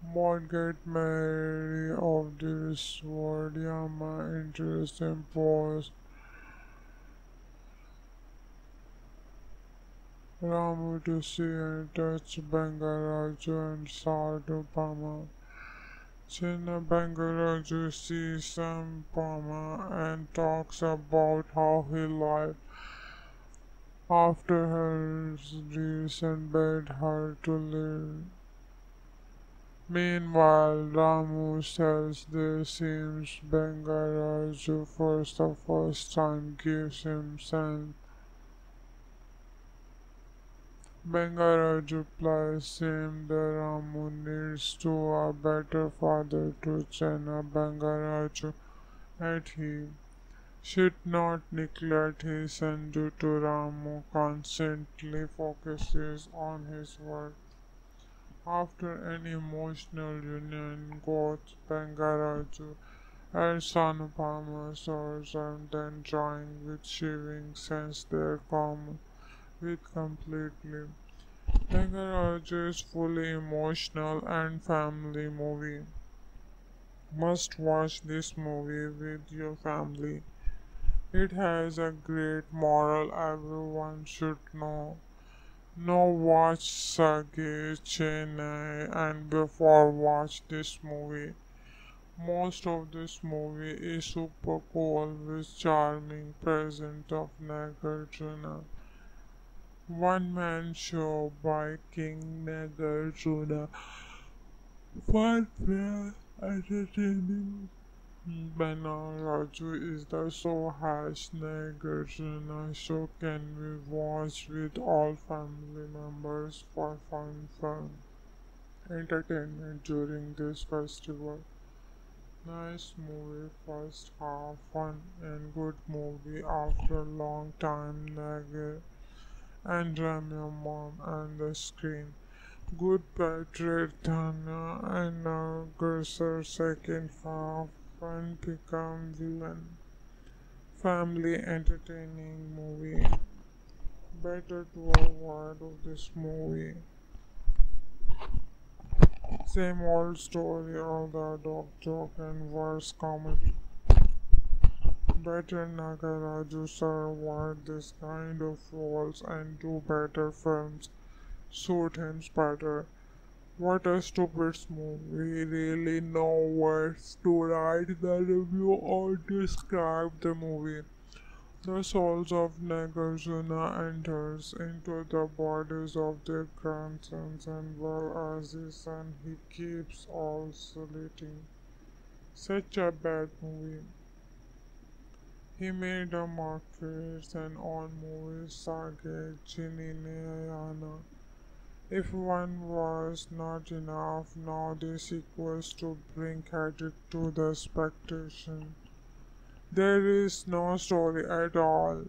Margaret Mary of this word Yama interest imposed Ramu to see and touch Bangarraju and Satyabhama. Chinna Bangarraju sees some Pama and talks about how he lived after her and begged her to leave. Meanwhile, Ramu says this seems Bangarraju for the first time gives him sense. Bangarraju replies him that Ramu needs to a better father to Chinna Bangarraju and he should not neglect his son due to Ramu constantly focuses on his work. After an emotional union, both Bangarraju and Sanupama swords and then join with Shiving since their common with completely. Bangarraju is fully emotional and family movie. Must watch this movie with your family. It has a great moral everyone should know. No watch Sage Chennai and before watch this movie. Most of this movie is super cool with charming present of Nagarjuna. One man show by King Nagarjuna. Fun, fair, entertaining. Bangarraju is the so has Nagarjuna show can be watched with all family members for fun fun entertainment during this festival. Nice movie, first half fun and good movie after long time Nagar and Ramya mom and the screen. Good Patrick Thana and now Nagar second half fun become villain. Family entertaining movie. Better to avoid of this movie. Same old story of the dog joke and worse comedy. Better Nagaraju survived this kind of roles and do better films suit him better. What a stupid movie. Really no words to write the review or describe the movie. The souls of Nagarjuna enters into the bodies of their grandsons and well as his son he keeps oscillating. Such a bad movie. He made a markets and on movies Sage Chininayana. If one was not enough, now this sequels to bring credit to the expectation. There is no story at all.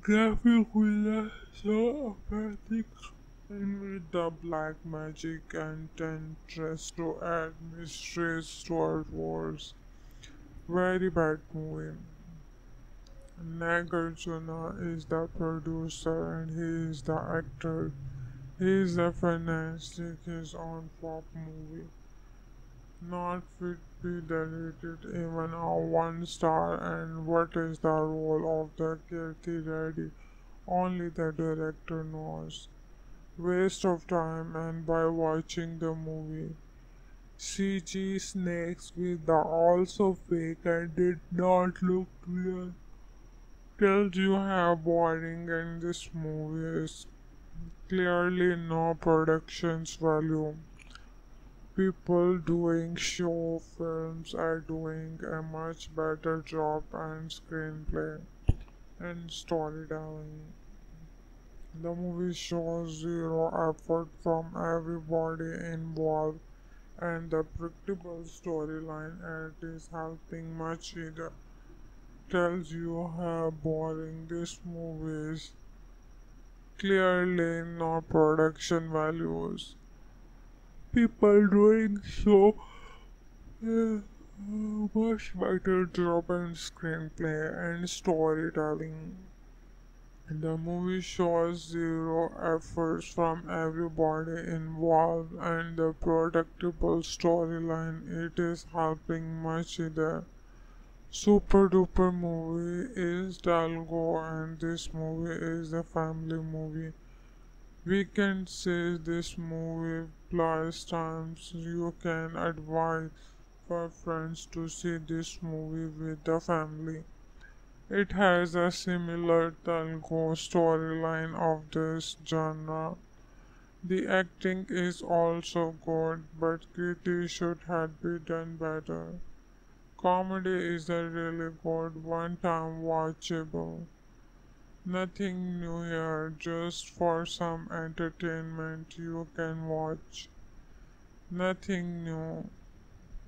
Graphic villains so apathic and with the black magic and tentress to add mysteries Star Wars. Very bad movie. Nagarjuna is the producer and he is the actor. He is the financing his own pop movie. Not fit be deleted even a one star and what is the role of the Kirti Reddy? Only the director knows. Waste of time and by watching the movie. CG snakes with the also fake and did not look real. Tells you how boring and this movie is clearly no production's value. People doing show films are doing a much better job and screenplay and storytelling. The movie shows zero effort from everybody involved and the predictable storyline it is helping much either. Tells you how boring this movie is. Clearly no production values. People doing so uh, much better job in screenplay and storytelling. The movie shows zero efforts from everybody involved and the predictable storyline it is helping much either. Super duper movie is Dalgo and this movie is a family movie. We can say this movie plus times you can advise for friends to see this movie with the family. It has a similar Telugu storyline of this genre. The acting is also good, but Kriti should have been done better. Comedy is a really good one-time watchable. Nothing new here, just for some entertainment you can watch. Nothing new.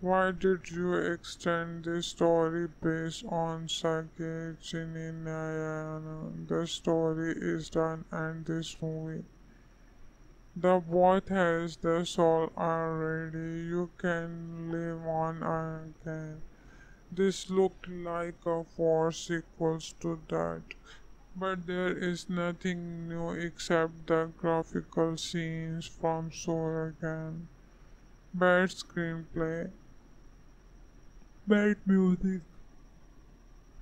Why did you extend the story based on Sage Chininayana? The story is done and this movie. The boat has the soul already. You can live on again. This looked like a four sequels to that. But there is nothing new except the graphical scenes from Soul again. Bad screenplay bad music.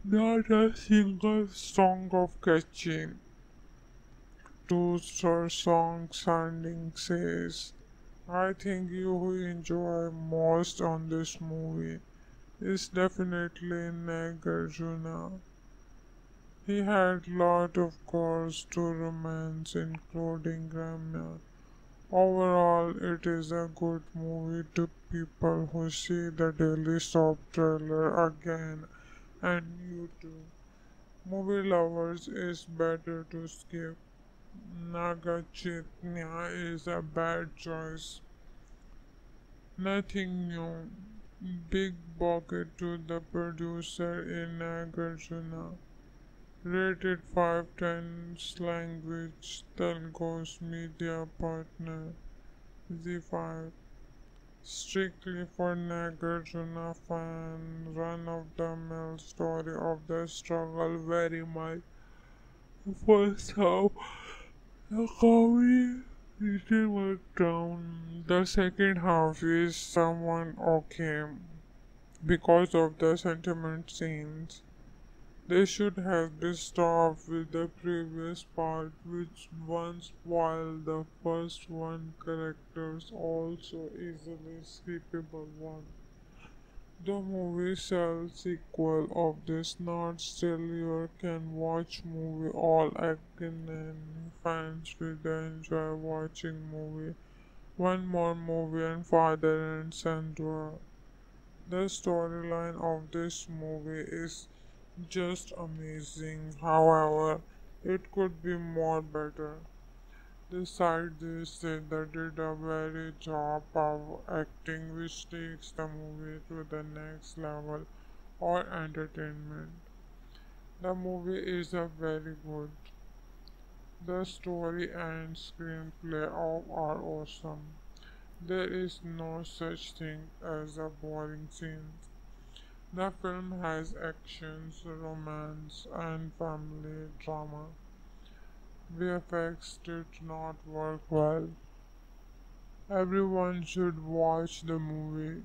Not a single song of catching. Two star song sounding says, I think you will enjoy most on this movie is definitely Nagarjuna. He had lot of girls to romance including Ramya. Overall, it is a good movie to people who see the Daily Soap trailer again and YouTube. Movie lovers is better to skip. Naga Chaitanya is a bad choice. Nothing new. Big bucket to the producer in Nagarjuna. Rated 5 times language Telgo's media partner. ZEE5 Strictly for Nagarjuna fan run of the mill story of the struggle very much. For some the Written work down. The second half is someone okay because of the sentiment scenes. They should have been stopped with the previous part, which once while the first one characters also easily skippable one. The movie cell sequel of this not still you can watch movie all acting and fans will enjoy watching movie. One more movie and father and son. The storyline of this movie is just amazing. However, it could be more better. Beside this, they did a very job of acting which takes the movie to the next level or entertainment. The movie is a very good. The story and screenplay all are awesome. There is no such thing as a boring scene. The film has actions, romance, and family drama. VFX did not work well. Everyone should watch the movie.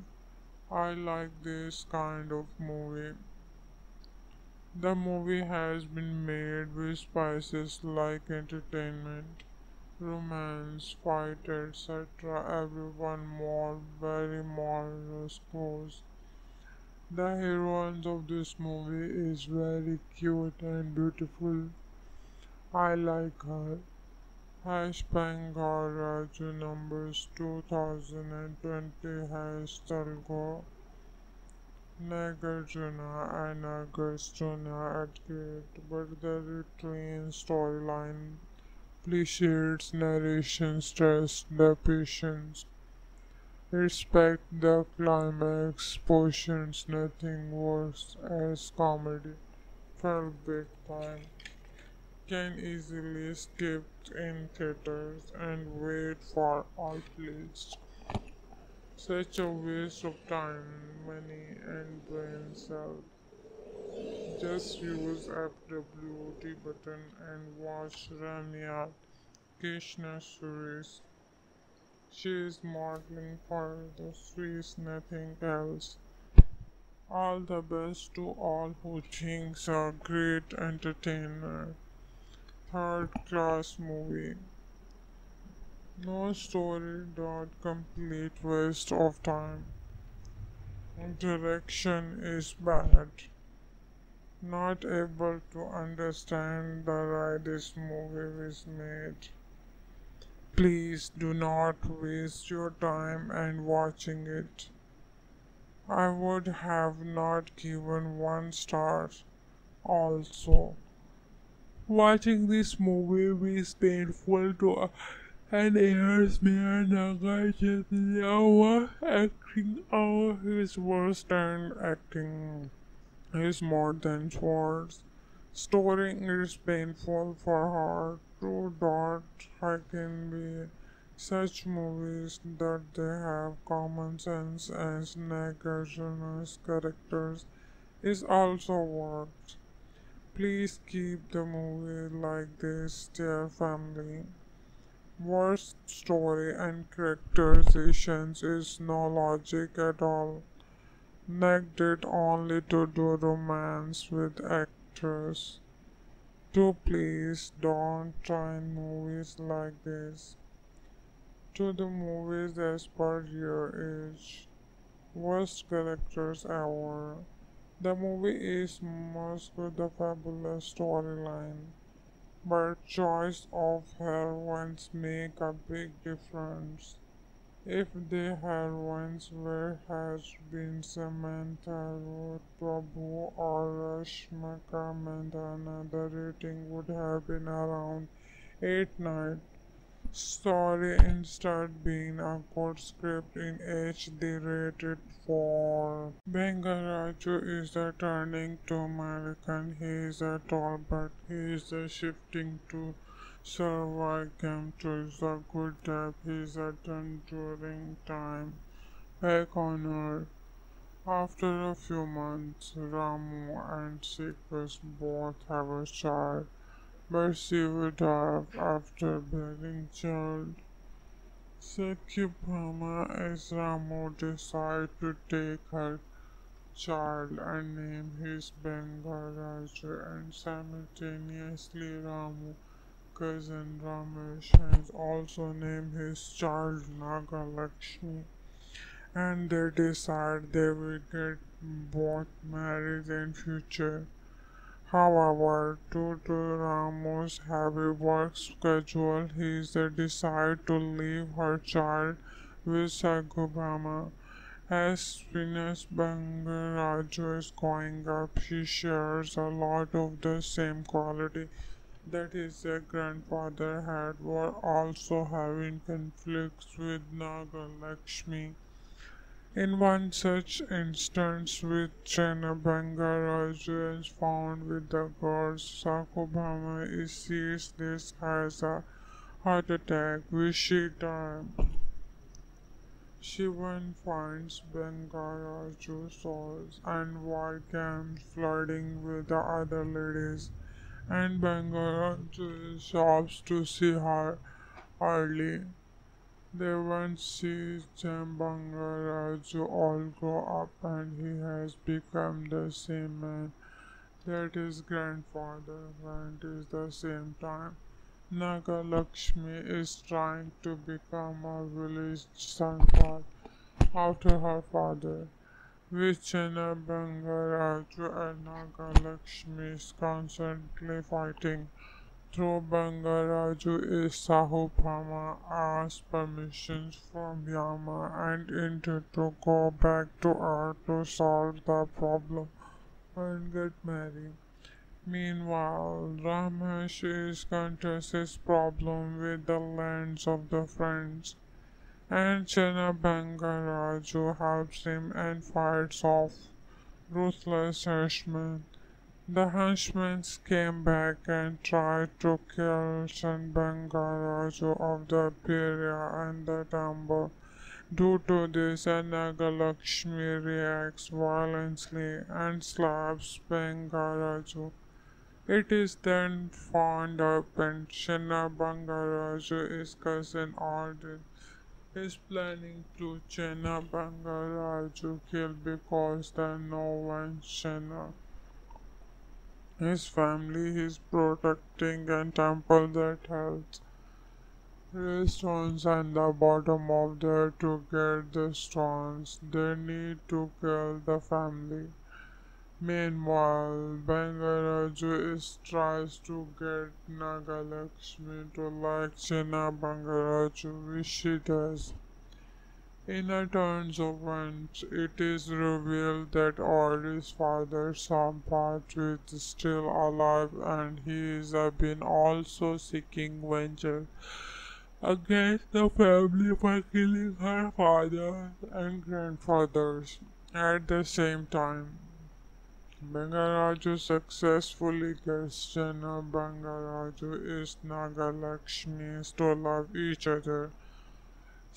I like this kind of movie. The movie has been made with spices like entertainment, romance, fight, etc. Everyone more, very more scores. The heroine of this movie is very cute and beautiful. I like her. Hashtag Raju numbers 2020 has Talgo Nagarjuna and Agastuna at gate, but the retrain storyline appreciates narration stress the patience. Respect the climax portions, nothing worse as comedy. Felt big time can easily skip in theaters and wait for outlets. Such a waste of time, money, and brain cells. Just use FWD button and watch Ramya Krishna Suresh. She is modeling for the Swiss, nothing else. All the best to all who thinks a great entertainer third class movie. No story, dot complete waste of time. Direction is bad. Not able to understand the why this movie was made. Please do not waste your time and watching it. I would have not given one star also. Watching this movie is painful to and airs me and Nagarjuna acting out his worst and acting is more than words. Story is painful for her to dot I can be such movies that they have common sense as Nagarjuna's characters is also worked. Please keep the movie like this, dear family. Worst story and characterizations is no logic at all. Neglected only to do romance with actors. To please don't try movies like this. To the movies as per your age. Worst characters ever. The movie is must with a fabulous storyline, but choice of heroines make a big difference. If the heroines were has been Samantha Ruth Prabhu or Rashmika Mandanna, the rating would have been around 8 9 story instead being a good script in HD rated for Bangarraju is a turning to American. He is a tall but he is a shifting to Sarvagam to a good depth. He is a done during time. Back on Earth. After a few months, Ramu and Sikas both have a child but she would after bearing child. Satyabhama as Ramu decide to take her child and name his Bangarraju and simultaneously Ramu cousin Ramesh also named his child Nagalakshmi and they decide they will get both married in future. However, due to Ramu's heavy work schedule, he decided to leave her child with Satyabhama. As as Bangarraju is growing up, she shares a lot of the same quality that his grandfather had, while also having conflicts with Nagalakshmi. In one such instance with Chinna Bangarraju is found with the gods, Satyabhama is sees this as a heart attack which she died. Shivan finds Bangarraju souls and while camps flirting with the other ladies and Bangarraju stops to see her early. They once see Jambangaraju all grow up and he has become the same man that his grandfather went at the same time. Nagalakshmi is trying to become a village sankar after her father. With Chinna Bangarraju and Nagalakshmi is constantly fighting. Through Bangarraju is Satyabhama asks permissions from Yama and Indra to go back to Earth to solve the problem and get married. Meanwhile, Ramesh is his problem with the lands of the friends, and Chinna Bangarraju helps him and fights off ruthless henchmen. The henchmen came back and tried to kill Chen Bangarraju of the Pirya and the temple. Due to this, Nagalakshmi reacts violently and slaps Bangarraju. It is then found out that Chinna Bangarraju's cousin Arden is planning to Chinna Bangarraju kill because they know when Chinna his family is protecting a temple that has stones and the bottom of there to get the stones. They need to kill the family. Meanwhile, Bangarraju is tries to get Nagalakshmi to like Chinna Bangarraju, which she does. In a turn of events, it is revealed that Audrey's father, Sampath, is still alive and he has been also seeking vengeance against the family for killing her father and grandfathers at the same time. Bangarraju successfully gets Jana Bangarraju is Nagalakshmi to love each other.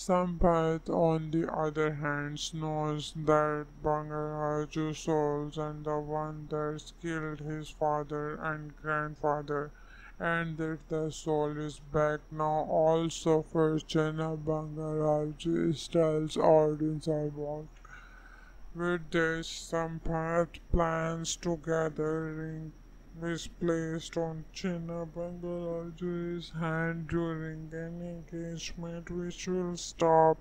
Sampath, on the other hand, knows that Bangarraju souls and the one that killed his father and grandfather, and that the soul is back now also for Jana Bangarraju tells audience about. With this, Sampath plans to gathering is placed on Chinna Bangarraju's hand during an engagement which will stop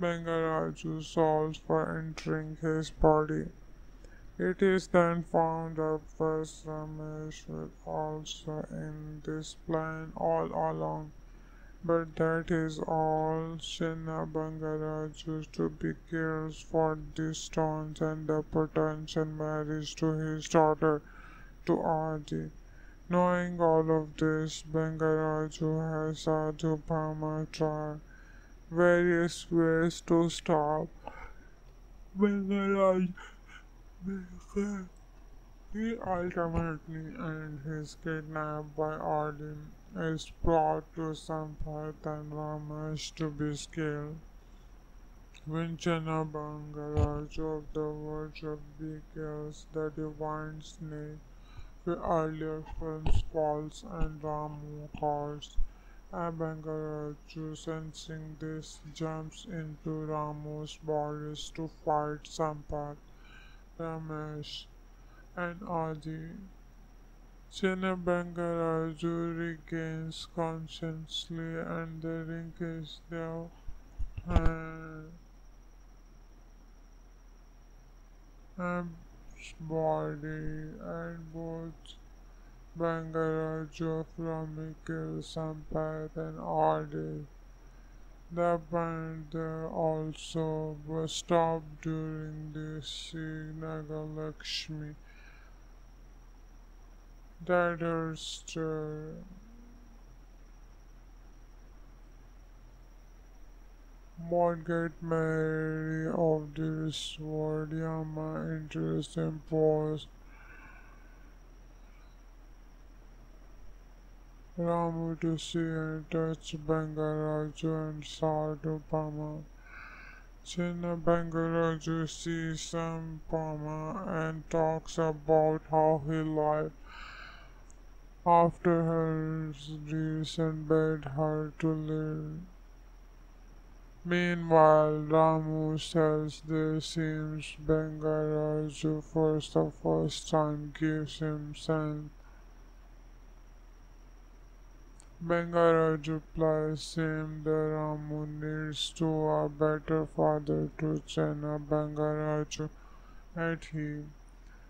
Bangarraju's souls for entering his body. It is then found that Ramesh was also in this plan all along. But that is all Chinna Bangarraju to be cares for these stones and the potential marriage to his daughter to Adi. Knowing all of this, Bangarraju has Sadhu Bhama try various ways to stop Bangarraju. He ultimately and his kidnapped by Odin is brought to Sampath and Ramesh to be killed. When Chinna Bangarraju of the B kills the divine snake, the earlier films calls and Ramu calls Abangaraju, sensing this, jumps into Ramu's bodies to fight Sampath, Ramesh, and Adi. Chinna Bangarraju regains consciously and the ring is hand. Ab's body and both Bangarraju from kill Sampath and Adi. The band also was stopped during the Nagalakshmi. Disaster. Morgan Mary of this word Yama interest imposed Ramu to see and touch Bangarraju and Sardupama. Chinna Bangarraju sees Sampama and talks about how he lied after her recent bed her to live. Meanwhile, Ramu says this seems Bangarraju for the first time gives him sense. Bangarraju replies him that Ramu needs to a better father to Chinna Bangarraju and he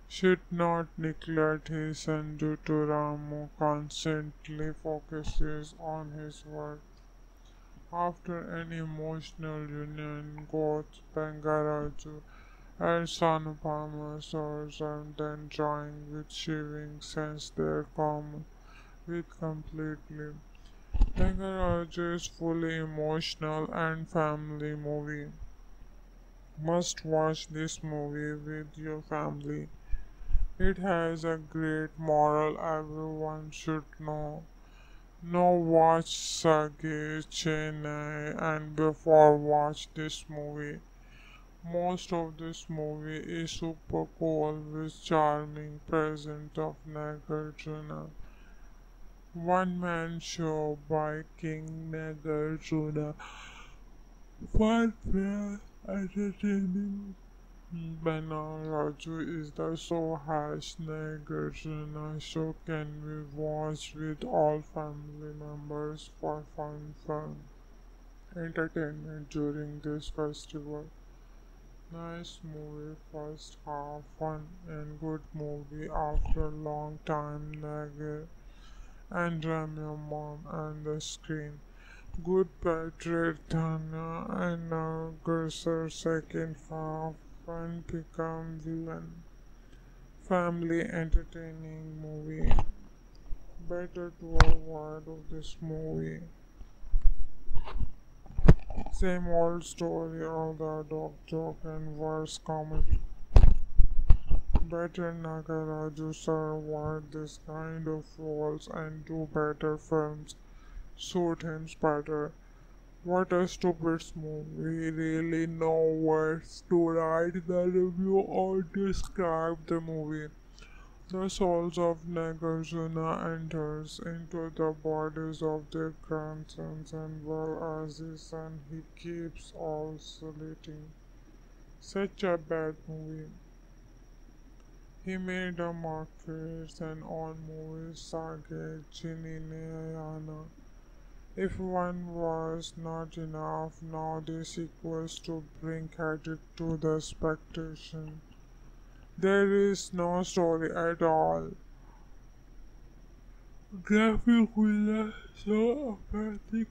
should not neglect his son due to Ramu constantly focuses on his work. After an emotional union, both Bangarraju and Sanupama swords and then join with Shiving since their common with completely. Bangarraju is fully emotional and family movie. Must watch this movie with your family. It has a great moral everyone should know. No watch Sage Chennai and before watch this movie. Most of this movie is super cool with charming present of Nagarjuna. One man show by King Nagarjuna. Fun fair entertaining Bangarraju is the so has Nagarjuna show can be watched with all family members for fun fun entertainment during this festival. Nice movie, first half fun and good movie after long time Nagar and Ramya mom on the screen. Good Patrick Thana and now Nagar second half fun become villain. Family entertaining movie. Better to avoid of this movie. Same old story of the dog joke and worse comedy. Better Nagaraju sir avoid this kind of roles and do better films. Suit him better. What a stupid movie. Really no words to write the review or describe the movie. The souls of Nagarjuna enters into the bodies of their grandsons and well as his son he keeps oscillating. Such a bad movie. He made a market and on movies Sage Chininayana. If one was not enough, now this equals to bring credit to the expectation. There is no story at all. Graphic was so apathic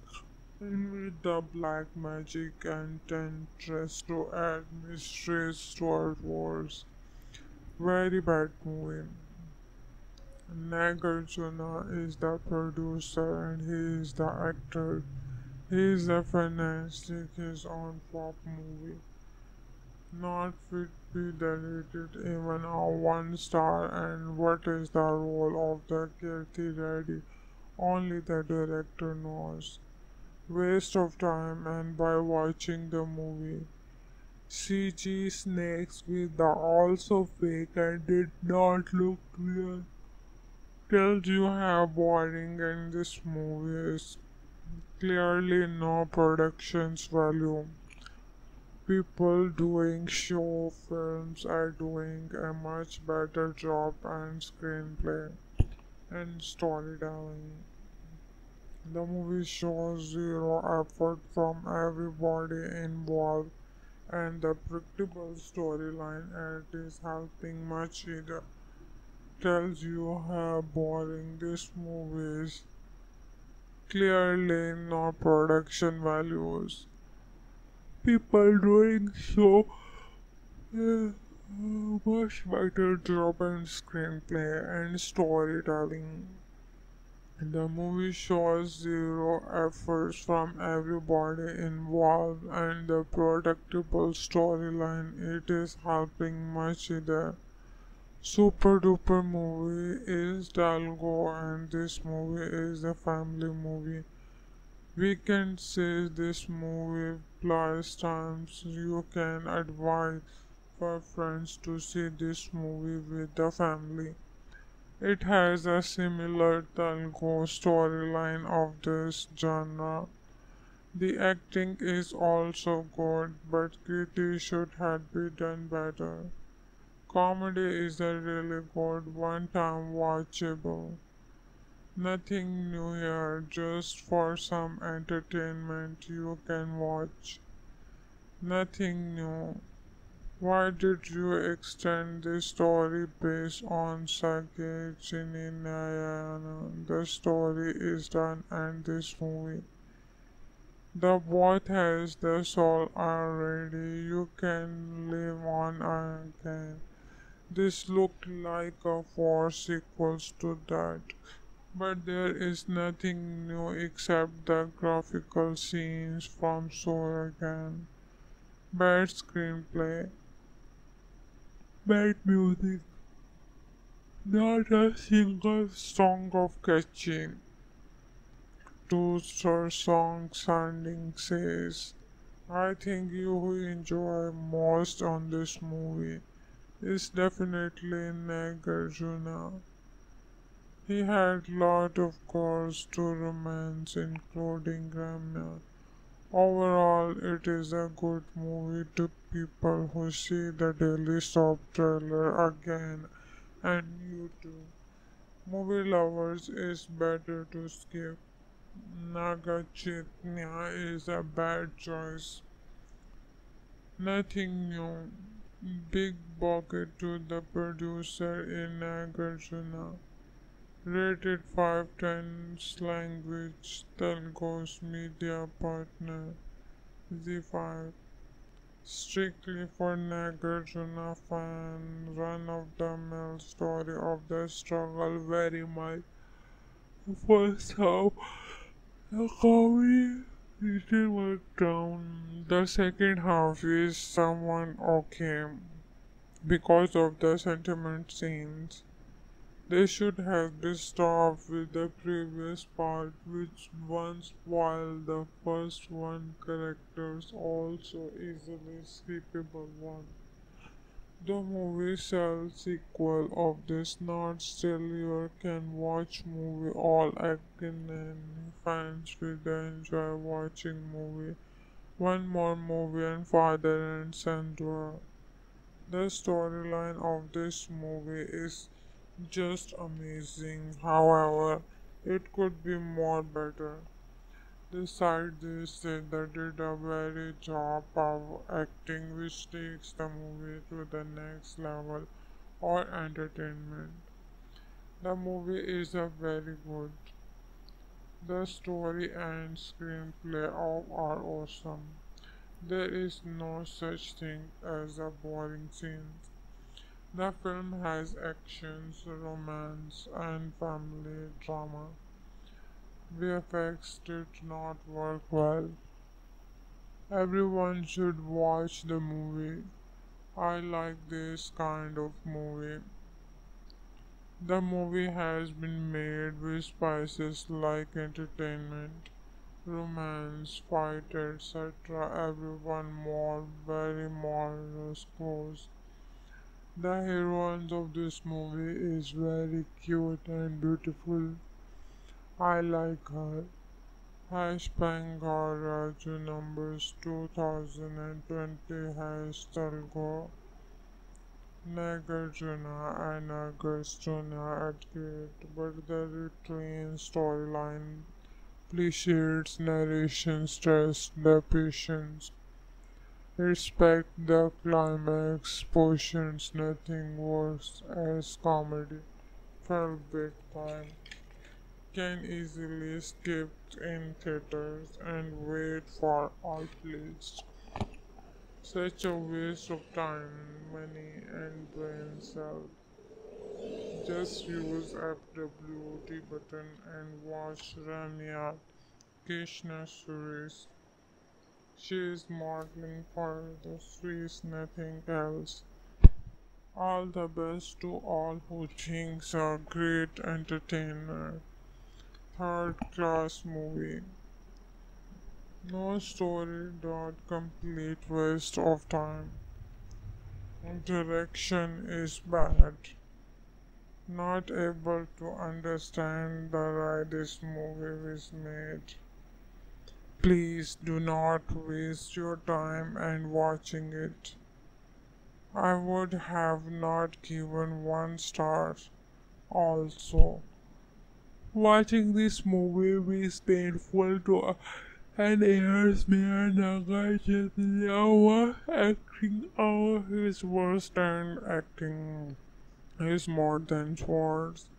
with the black magic and tentress to add mysteries to our wars. Very bad movie. Nagarjuna is the producer and he is the actor. He is the fantastic his own pop movie. Not fit be deleted even a one star and what is the role of the Kirti Reddy only the director knows. Waste of time and by watching the movie. CG snakes with the also fake and did not look real tells you how boring and this movie is clearly no production's value. People doing show films are doing a much better job on screenplay and storytelling. The movie shows zero effort from everybody involved and the predictable storyline it is helping much either tells you how boring this movie is. Clearly no production values. People doing so uh, much better job in screenplay and storytelling. The movie shows zero efforts from everybody involved and the predictable storyline it is helping much either. Super duper movie is Dalgo and this movie is a family movie. We can say this movie plus times you can advise for friends to see this movie with the family. It has a similar Telugu storyline of this genre. The acting is also good, but Kriti should have been done better. Comedy is a really good one-time watchable. Nothing new here, just for some entertainment you can watch. Nothing new. Why did you extend the story based on Sage Chininayana? The story is done and this movie. The boat has the soul already. You can live on again. This looked like a four sequels to that. But there is nothing new except the graphical scenes from Soul again. Bad screenplay bad music. Not a single song of catching. Two song sounding says, I think you will enjoy most on this movie is definitely Nagarjuna. He had lot of girls to romance including Ramya. Overall, it is a good movie to people who see the Daily Soap trailer again and you too. Movie lovers is better to skip. Naga Chaitanya is a bad choice. Nothing new. Big bucket to the producer in Nagarjuna. Rated 5 times language Telgos media partner ZEE5 Strictly for Nagarjuna fan run of the mill story of the struggle very much first half the comedy didn't work down the second half is someone okay because of the sentiment scenes they should have been stopped with the previous part, which once while the first one characters also easily skippable one. The movie sells sequel of this not still you can watch movie all acting and fans will enjoy watching movie. One more movie and father and son duo. The storyline of this movie is just amazing. However, it could be more better. Besides this, they did a very job of acting which takes the movie to the next level or entertainment. The movie is a very good. The story and screenplay all are awesome. There is no such thing as a boring scene. The film has actions, romance, and family drama. VFX did not work well. Everyone should watch the movie. I like this kind of movie. The movie has been made with spices like entertainment, romance, fight, etc. Everyone more, very more close. The heroine of this movie is very cute and beautiful. I like her. Hash Bangarraju numbers 2020 Hash Talgo Nagarjuna and Agastuna at gate, but the retrain storyline appreciates narration stress the patience. Respect the climax portions, nothing worse as comedy. Felt big time. Can easily skip in theaters and wait for outlets. Such a waste of time, money, and brain cells. Just use FWD button and watch Ramya Krishna Suresh. She is modeling for the Swiss, nothing else. All the best to all who thinks a great entertainer. Third class movie. No story, dot complete waste of time. Direction is bad. Not able to understand the why this movie was made. Please do not waste your time and watching it. I would have not given one star. Also, watching this movie is painful to and hears me and Nagarjuna acting oh, out his worst and acting is more than words.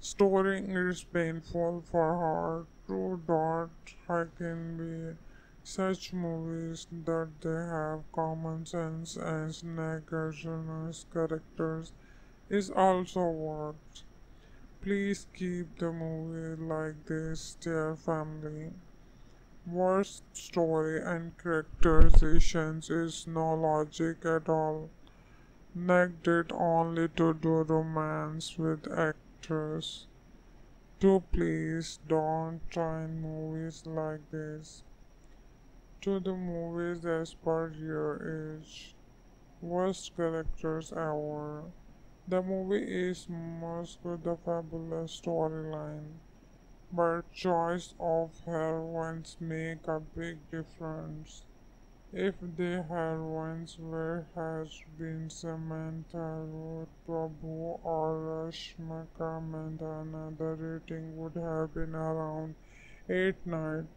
Storing is painful for her. True dot I can be such movies that they have common sense as Nagarjuna's characters is also worked. Please keep the movie like this, dear family. Worst story and characterizations is no logic at all. Negged it only to do romance with actors. Do please don't try movies like this. To the movies as per your age. Worst characters ever. The movie is most with a fabulous storyline but choice of heroines make a big difference. If the heroines were has been Samantha Ruth Prabhu or Rashmika Mandanna, the rating would have been around 8 9.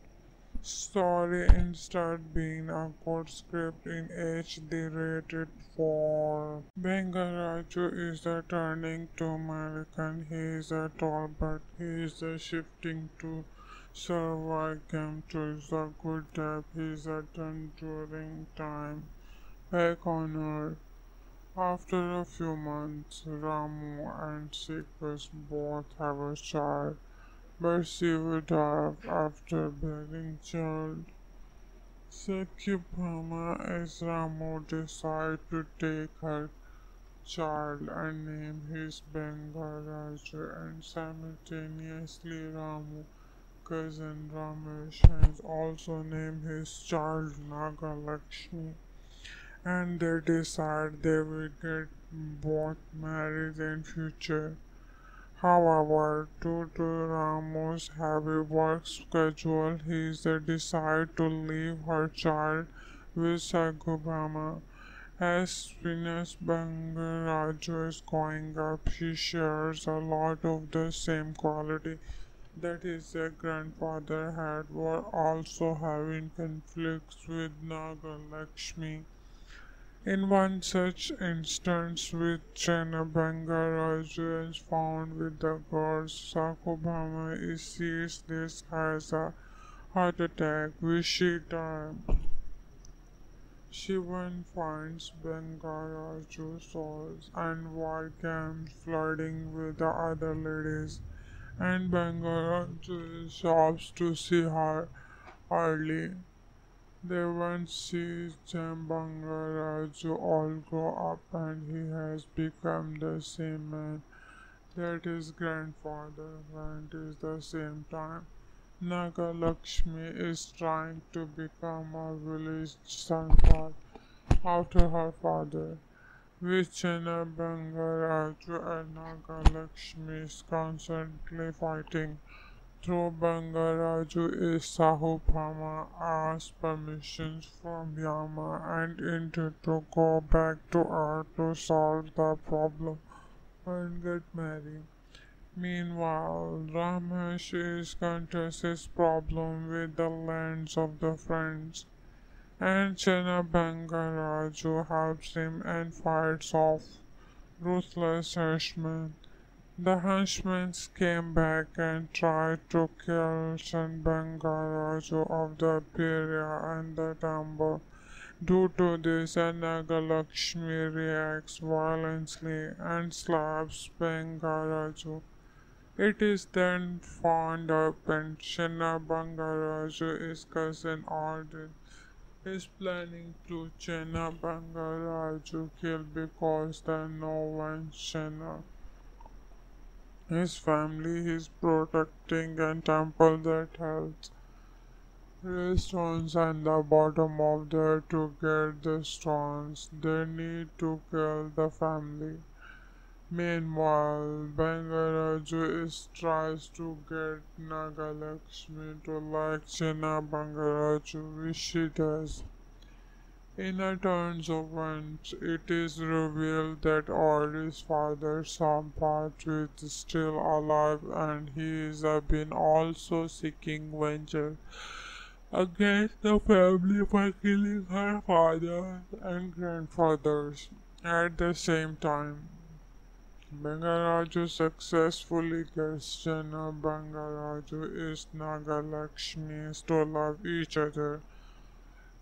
Story instead being a good script in HD rated 4. Bangarraju is a turning to American. He is a tall but he is a shifting to Sarvagam to the good depth. He is a done during time. Back on Earth. After a few months, Ramu and Sikas both have a child would die after bearing child. Satyabhama as Ramu decide to take her child and name his Bangarraju and simultaneously Ramu cousin Ramesh also named his child Nagalakshmi and they decide they will get both married in future. However, due to Ramu's heavy work schedule, he decided to leave her child with Satyabhama. As Venus Bangarraju is growing up, she shares a lot of the same quality that his grandfather had, while also having conflicts with Nagalakshmi. In one such instance, with which Bangarraju is found with the gods, Satyabhama is sees this as a heart attack, which she died. Shivan finds Bangarraju souls and war camps flirting with the other ladies, and Bangarraju stops to see her early. They once see Jambangaraju all grow up and he has become the same man that his grandfather went at the same time. Nagalakshmi is trying to become a village santral after her father. Vichana Bangarraju and Nagalakshmi is constantly fighting through Bangarraju is Satyabhama asked permissions from Yama and intended to go back to Earth to solve the problem and get married. Meanwhile, Ramesh is contesting problem with the lands of the friends, and Chinna Bangarraju helps him and fights off ruthless henchmen. The henchmen came back and tried to kill Chen Bangarraju of the Pirya and the temple. Due to this, Nagalakshmi reacts violently and slaps Bangarraju. It is then found up and Chinna Bangarraju, his cousin Arden, is planning to Chinna Bangarraju kill because they know when Chinna his family is protecting a temple that holds red stones at the bottom of there to get the stones. They need to kill the family. Meanwhile, Bangarraju is tries to get Nagalakshmi to like Chinna Bangarraju, which she does. In a turn of events, it is revealed that Audrey's father, Sampath, is still alive and he has uh, been also seeking vengeance against the family for killing her father and grandfathers. At the same time, Bangarraju successfully gets Chinna uh, Bangarraju is Nagalakshmi to love each other.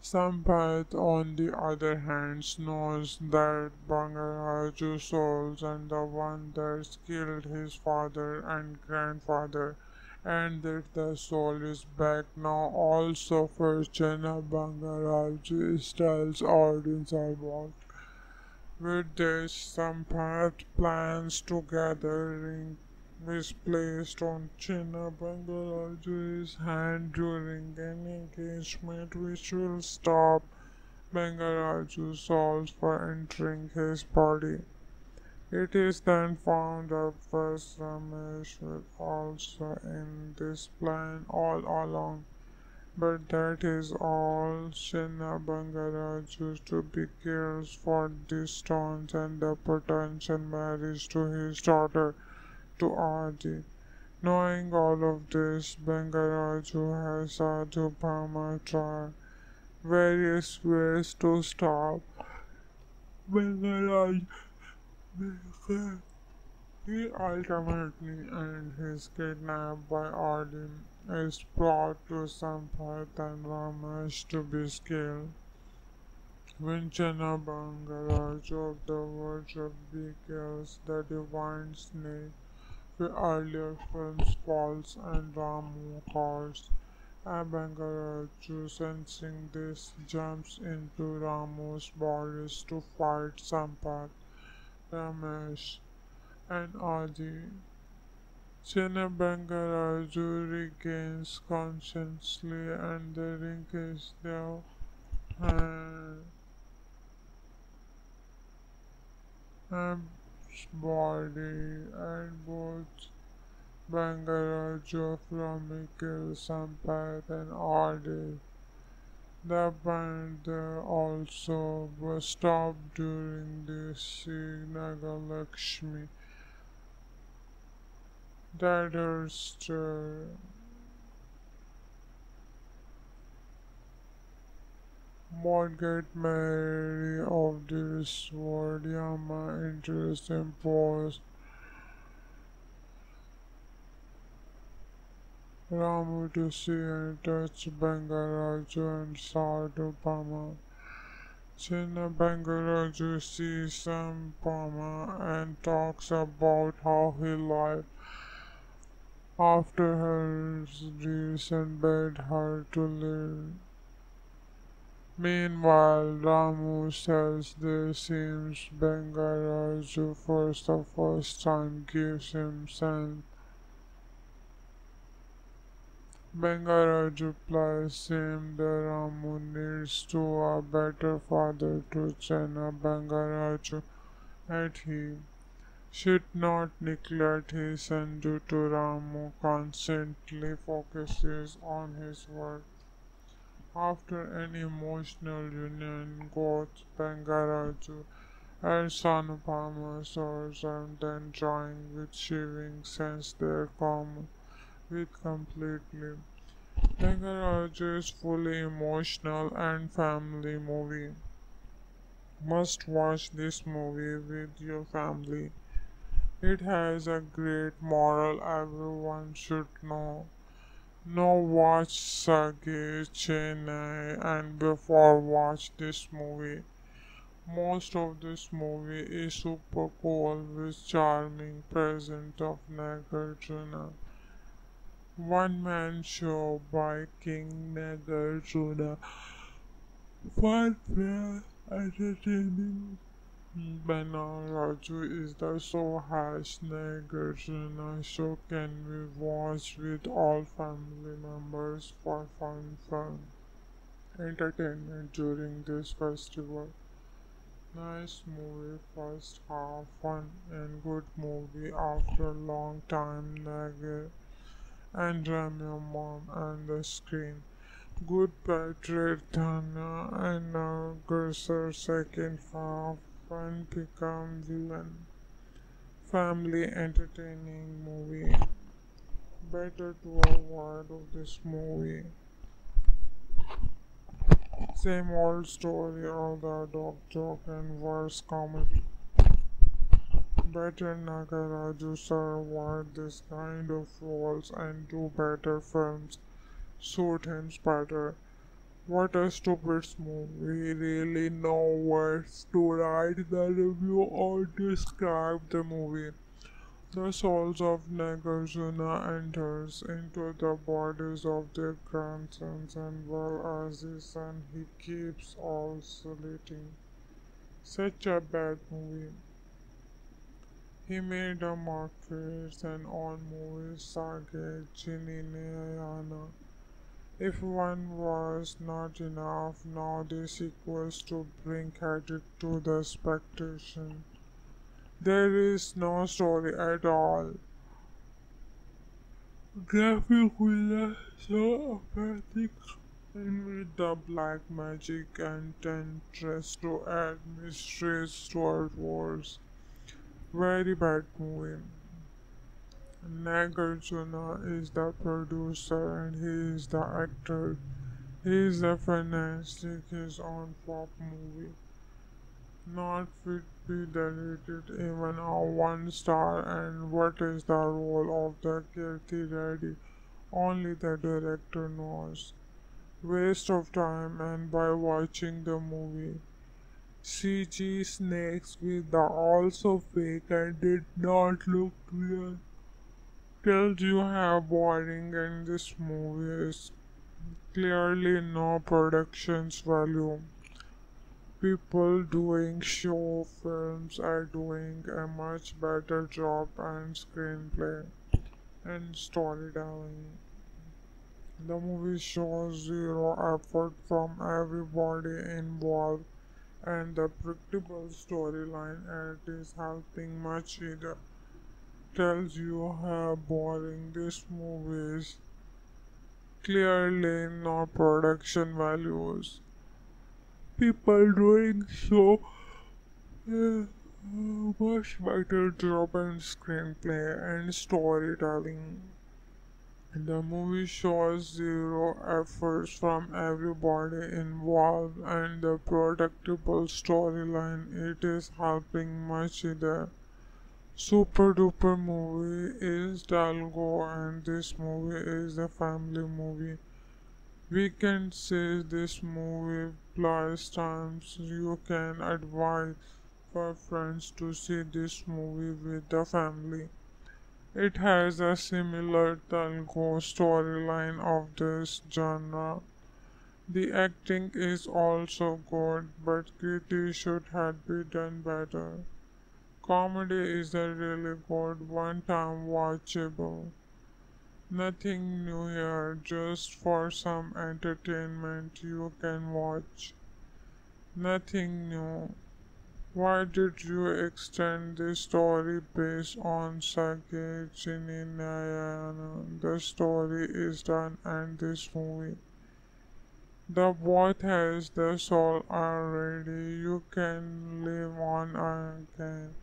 Sampath, on the other hand, knows that Bangarraju's souls and the one that killed his father and grandfather, and that the soul is back now also for Chinna Bangarraju tells audience about. With this, Sampath plans to gather ring is placed on Chinna Bangarraju's hand during an engagement which will stop Bangarraju's souls for entering his body. It is then found that first Ramesh was also in this plan all along, but that is all Chinna Bangarraju to be cares for these stones and the potential marriage to his daughter to Adi. Knowing all of this, Bangarraju has Satyabhama try various ways to stop Bangarraju. He ultimately and is kidnapped by Adi is brought to Sampath and Ramesh to be killed. When Chinna Bangarraju of the verge of be kills the divine snake the earlier films falls and Ramu calls. Abangaraju sensing this jumps into Ramu's bodies to fight Sampath, Ramesh and Adi. Chinna Bangarraju regains consciously and the ring is their hand. And body and both Bangarraju from Mikil Sampath and Adi. The band also was stopped during the Nagalakshmi. Margaret Mary of this word Yama interest imposed Ramu to see and touch Bangarraju and Satyabhama. Chinna Bangarraju sees Sampama and talks about how he lived after her recent bed her to live. Meanwhile, Ramu says this seems Bangarraju for the first time gives him sense. Bangarraju replies him that Ramu needs to a better father to Chinna Bangarraju and he. should not neglect his son due to Ramu constantly focuses on his work. After an emotional union, both Bangarraju and Sanupama source and then join with Shiving since their common with completely. Bangarraju is fully emotional and family movie. Must watch this movie with your family. It has a great moral everyone should know. No watch Soggade Chinni Nayana before watch this movie. Most of this movie is super cool with charming present of Nagarjuna. One man show by King Nagarjuna. Fun, fair, entertaining. Bana Raju is the so hash Nagarjuna show can be watched with all family members for fun fun entertainment during this festival. Nice movie, first half fun and good movie after long time Nagar and Ramya mom and the screen. Good Patrick Thana and Nagar second half fun become villain. Family entertaining movie. Better to avoid this movie. Same old story of the dog joke and worse comedy. Better Nagaraju sir avoid this kind of roles and do better films. Suit him better. What a stupid movie. Really no words to write the review or describe the movie. The souls of Nagarjuna enters into the bodies of their grandsons and well as his son he keeps oscillating. Such a bad movie. He made a market and on movies Sage Chininayana. If one was not enough, now this equals to bring headache to the expectation. There is no story at all. Graphic will so apathic and with the black magic and tentress to add mysteries to our wars. Very bad movie. Nagarjuna is the producer and he is the actor. He is the fantastic his own pop movie. Not fit be deleted even a one star and what is the role of the Kirti Reddy only the director knows. Waste of time and by watching the movie. CG snakes with the also fake and did not look real tells you how boring and this movie is clearly no production's value. People doing show films are doing a much better job on screenplay and storytelling. The movie shows zero effort from everybody involved and the predictable storyline it is helping much either tells you how boring this movie is. Clearly, no production values. People doing so uh, much better job in screenplay and storytelling. The movie shows zero efforts from everybody involved and the predictable storyline it is helping much either. Super duper movie is Dalgo and this movie is the family movie. We can say this movie plus times you can advise for friends to see this movie with the family. It has a similar Dalgo storyline of this genre. The acting is also good, but Kriti should have been done better. Comedy is a really good one time watchable. Nothing new here, just for some entertainment you can watch. Nothing new. Why did you extend the story based on Sage Chininayana? The story is done and this movie. The boat has the soul already. You can live on again.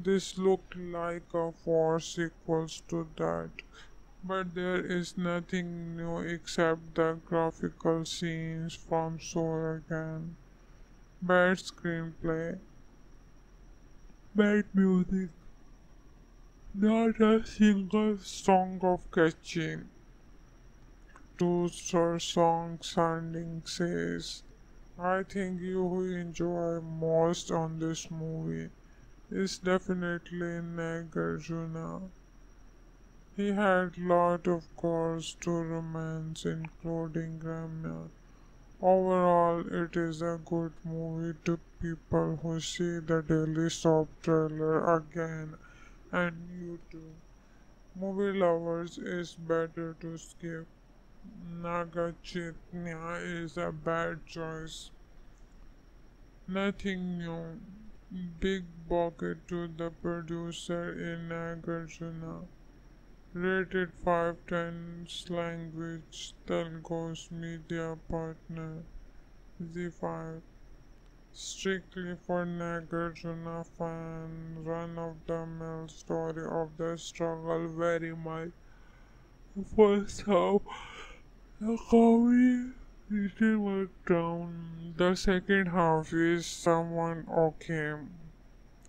This looked like a four sequels to that. But there is nothing new except the graphical scenes from Soul again. Bad screenplay. Bad music. Not a single song of catching. Two song sounding says, I think you will enjoy most on this movie is definitely Nagarjuna. He had lot of cause to romance including Ramya. Overall, it is a good movie to people who see the Daily Soap trailer again and you too. Movie lovers is better to skip. Naga Chaitanya is a bad choice. Nothing new. Mm. Big bucket to the producer in Nagarjuna. Rated 5 times language, Telgos media partner, ZEE5. Strictly for Nagarjuna fan, run of the mill story of the struggle very much. First half, the comedy little work down. The second half is someone okay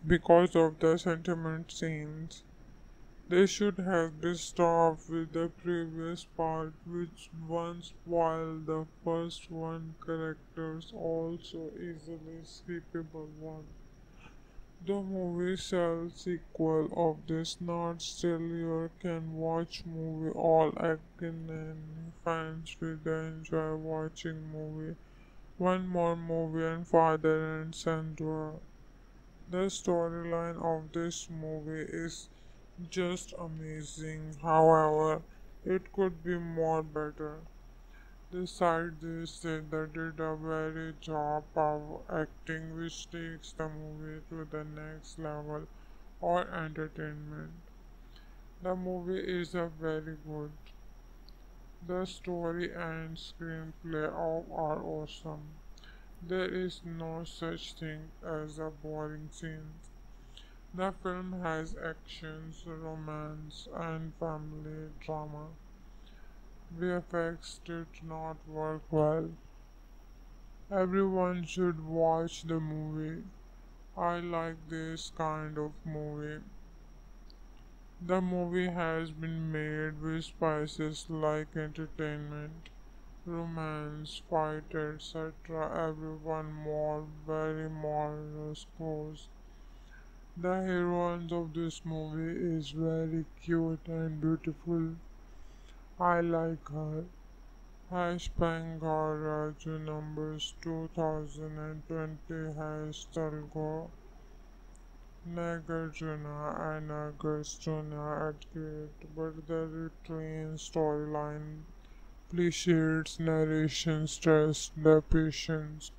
because of the sentiment scenes. They should have been stopped with the previous part, which once while the first one characters also easily skippable one. The movie cell sequel of this not still you can watch movie all Akkineni fans will enjoy watching movie. One more movie and father and son. The storyline of this movie is just amazing. However, it could be more better. Besides this, they did a very job of acting which takes the movie to the next level or entertainment. The movie is a very good. The story and screenplay all are awesome. There is no such thing as a boring scene. The film has actions, romance, and family drama. VFX did not work well. Everyone should watch the movie. I like this kind of movie. The movie has been made with spices like entertainment, romance, fight, etc. Everyone more, very more close. The heroine of this movie is very cute and beautiful. I like her. Hash Bangarraju numbers 2020 has Talgo Nagarjuna and Agastuna at great, but the retrain storyline appreciates narration stress the patience.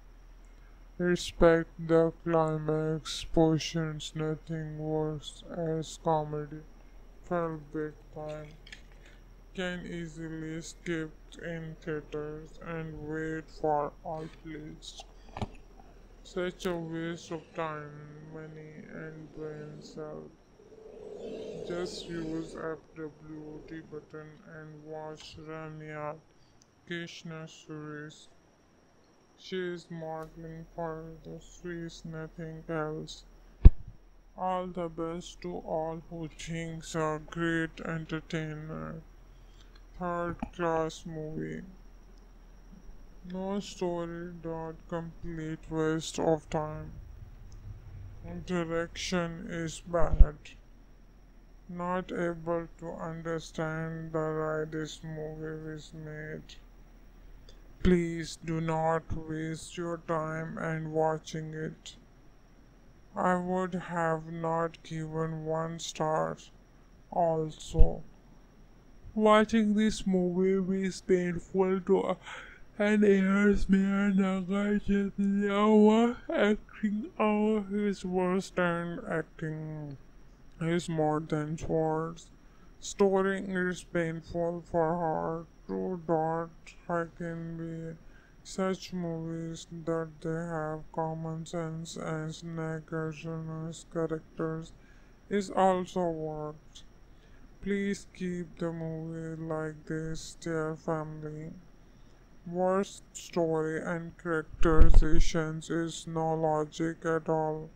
Respect the climax portions, nothing worse as comedy. Felt big time can easily skip in theaters and wait for outlets. Such a waste of time, money, and brain cells. Just use FWD button and watch Ramya Krishna Suresh. She is modeling for the Swiss, nothing else. All the best to all who thinks a great entertainer third class movie. No story, dot complete waste of time. Direction is bad. Not able to understand the why this movie is made. Please do not waste your time and watching it. I would have not given one star also. Watching this movie is painful to and here's me and Naga acting out his worst and acting is more than words. Story is painful for her to dot I can be such movies that they have common sense as Nagarjuna's characters is also worked. Please keep the movie like this, dear family. Worst story and characterizations is no logic at all.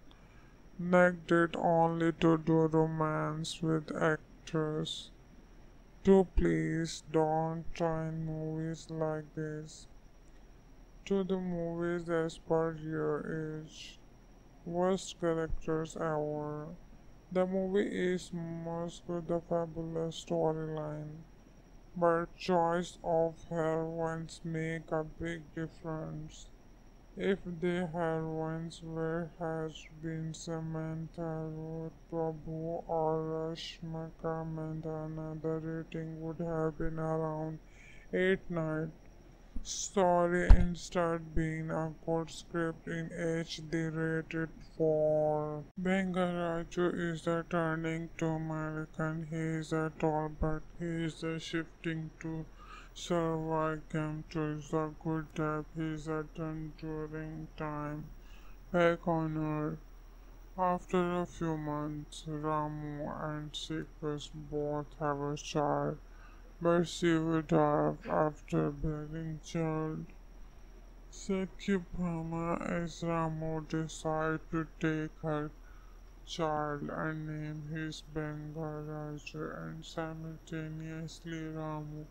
Negged it only to do romance with actors. Do please don't try movies like this. To the movies as per your age. Worst characters ever. The movie is most with a fabulous storyline, but choice of heroines make a big difference. If the heroines were has been Samantha Ruth Prabhu or Rashmika Mandanna, the rating would have been around 8 9. Story instead being a good script in HD rated for Bangarraju is a turning to American. He is a tall but he is a shifting to survive camp to is a good type. He is a done during time. Back on Earth. After a few months, Ramu and Sikas both have a child would die after bearing child. Satyabhama as Ramu decide to take her child and name his Bangarraju and simultaneously Ramu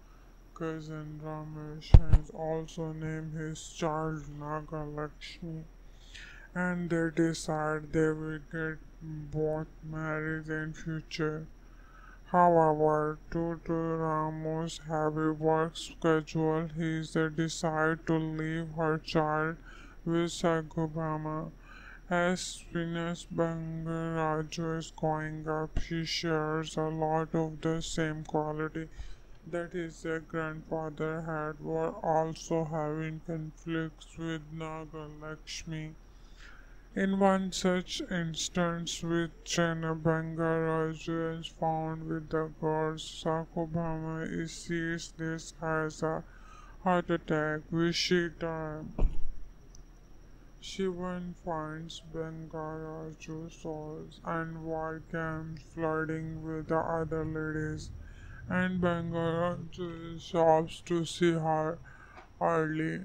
cousin Ramesh has also named his child Nagalakshmi and they decide they will get both married in future. However, due to Ramu's heavy work schedule, he decided to leave her child with Satyabhama. As Venus Bangarraju is growing up, she shares a lot of the same quality that his grandfather had, while also having conflicts with Nagalakshmi. In one such instance, which Chanabanga is found with the gods, Satyabhama is sees this has a heart attack, which she died. Shivan finds Bangarraju souls and war camps flirting with the other ladies, and Bangarraju stops to see her early.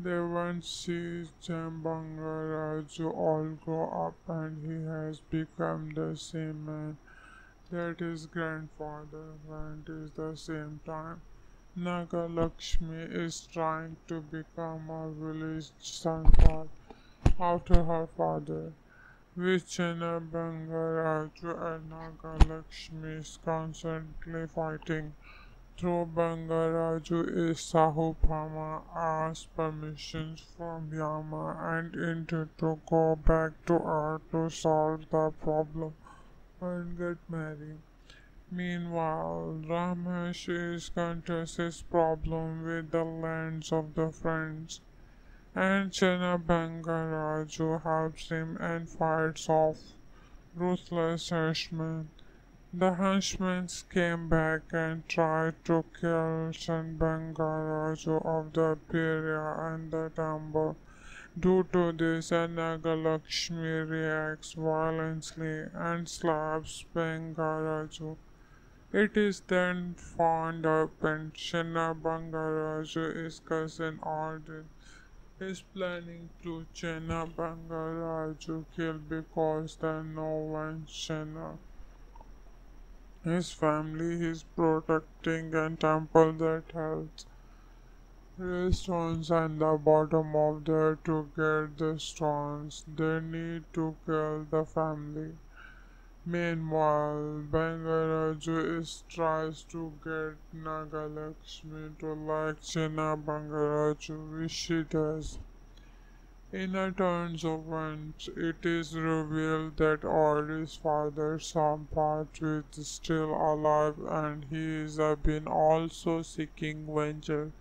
They once see Jambangaraju all grow up and he has become the same man that his grandfather went at the same time. Nagalakshmi is trying to become a village santad after her father. With Bangarraju and Nagalakshmi is constantly fighting. Through Bangarraju is Satyabhama asks permissions from Yama and Indra to go back to Earth to solve the problem and get married. Meanwhile, Ramesh is Countess's problem with the lands of the friends, and Chinna Bangarraju helps him and fights off ruthless henchmen. The henchmen came back and tried to kill Bangarraju of the Pirya and the temple. Due to this, Nagalakshmi reacts violently and slaps Bangarraju. It is then found up and Shanna Bangarraju, his cousin Ardit, is planning to Chinna Bangarraju kill because they know when Shanna his family is protecting a temple that has stones and the bottom of there to get the stones. They need to kill the family. Meanwhile, Bangarraju is tries to get Nagalakshmi to like Chinna Bangarraju, which she does. In a turn of events, it is revealed that Audrey's father, Sampath, is still alive and he has uh, been also seeking vengeance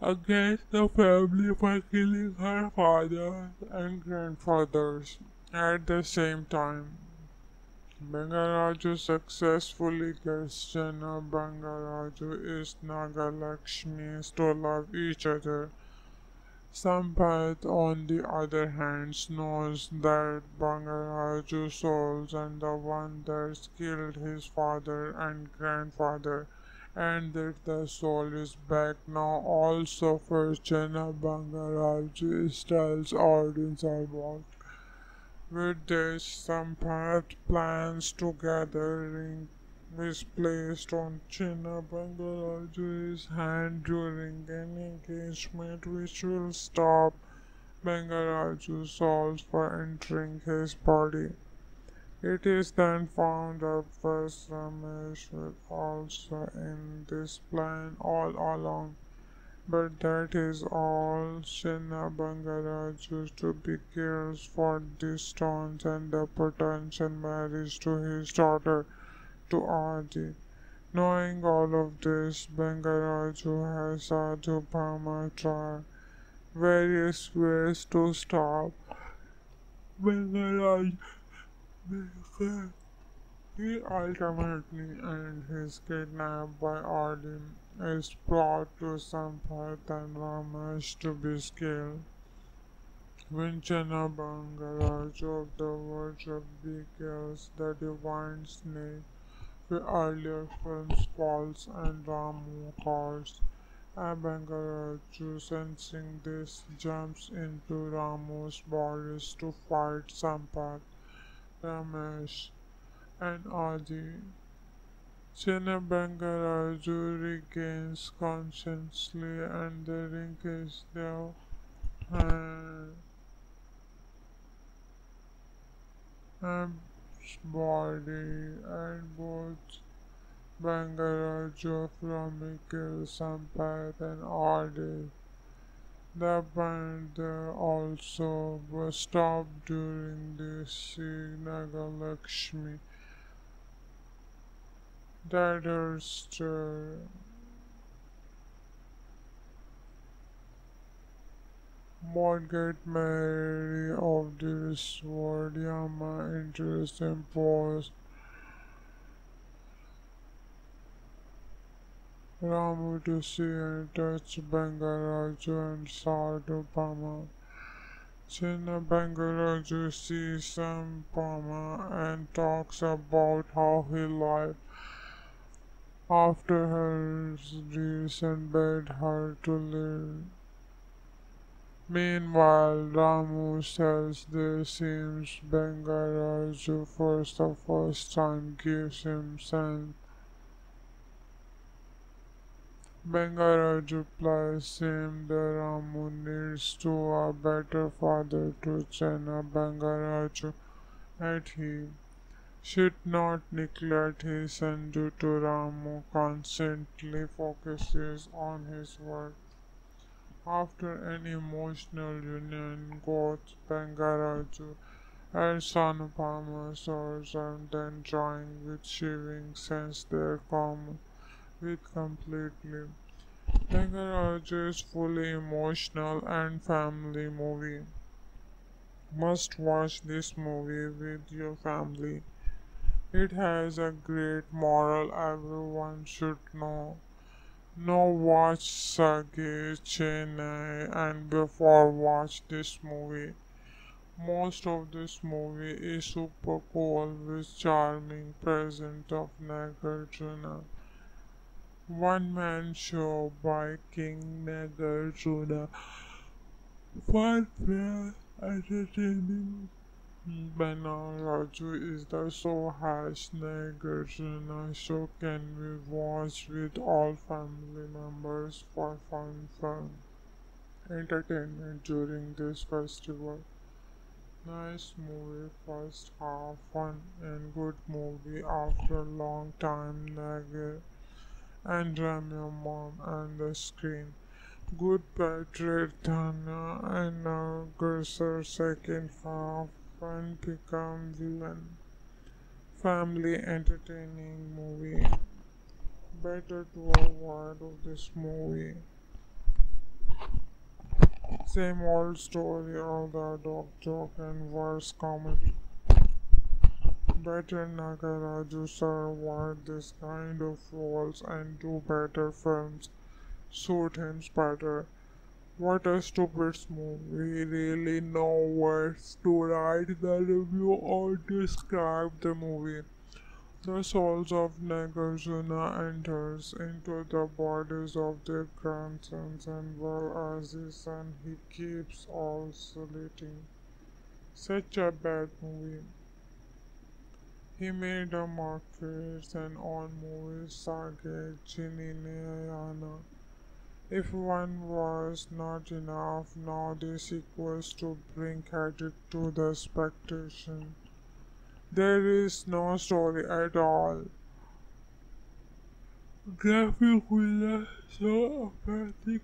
against the family for killing her father and grandfathers at the same time. Bangarraju successfully gets Jana Bangarraju is Nagalakshmi to love each other. Sampath, on the other hand, knows that Bangarraju souls and the one that killed his father and grandfather, and that the soul is back now also for Jana Bangarraju tells audience about. With this, Sampath plans to gather ring is placed on Chinna Bangarraju's hand during an engagement which will stop. Bangarraju's souls for entering his body. It is then found out first Ramesh was also in this plan all along, but that is all. Chinna Bangarraju to be cares for the stones and the potential marriage to his daughter to Adi. Knowing all of this, Bangarraju has Sadhu Bhama try various ways to stop Bangarraju. He ultimately and his kidnapped by Adi is brought to Sampath and Ramesh to be killed. When Chinna Bangarraju of the verge of the divine snake earlier films falls and Ramu calls. Abangaraju sensing this jumps into Ramu's bodies to fight Sampath, Ramesh and Adi. Chinna Bangarraju regains consciously and the ring is hand. And body and both Bangarraju from Mikil Sampath and Adi. The band also was stopped during the Nagalakshmi. Disaster. Margaret Mary of this word Yama interest imposed Ramu to see and touch Bangarraju and Sadhu Pama. Chinna Bangarraju sees some Pama and talks about how he lived after her recent bed her to live. Meanwhile, Ramu says this seems Bangarraju for the first time gives him sense. Bangarraju replies him that Ramu needs to a better father to Chinna Bangarraju at he should not neglect his son due to Ramu constantly focuses on his work. After an emotional union, both Bangarraju and Sanupama swords and then join with Shiving since their common with completely. Bangarraju is fully emotional and family movie. Must watch this movie with your family. It has a great moral everyone should know. No watch Soggade Chinni Nayana before watch this movie. Most of this movie is super cool with charming present of Nagarjuna. One man show by King Nagarjuna. Fun fair entertaining Bangarraju is the so has Nagarjuna show can be watched with all family members for fun fun entertainment during this festival. Nice movie, first half fun and good movie after long time Nagar and Ramya mom and the screen. Good Patrick Thana and Nagar second half and become villain. Family entertaining movie. Better to avoid of this movie. Same old story of the dog joke and worse comedy. Better Nagaraju survived this kind of roles and do better films. Suit him better. What a stupid movie. Really no words to write the review or describe the movie. The souls of Nagarjuna enters into the bodies of their grandsons and well as his son he keeps oscillating. Such a bad movie. He made a markets and on movies Sage Chininayana. If one was not enough, now this sequels to bring credit to the expectation. There is no story at all. Graphic was so apathic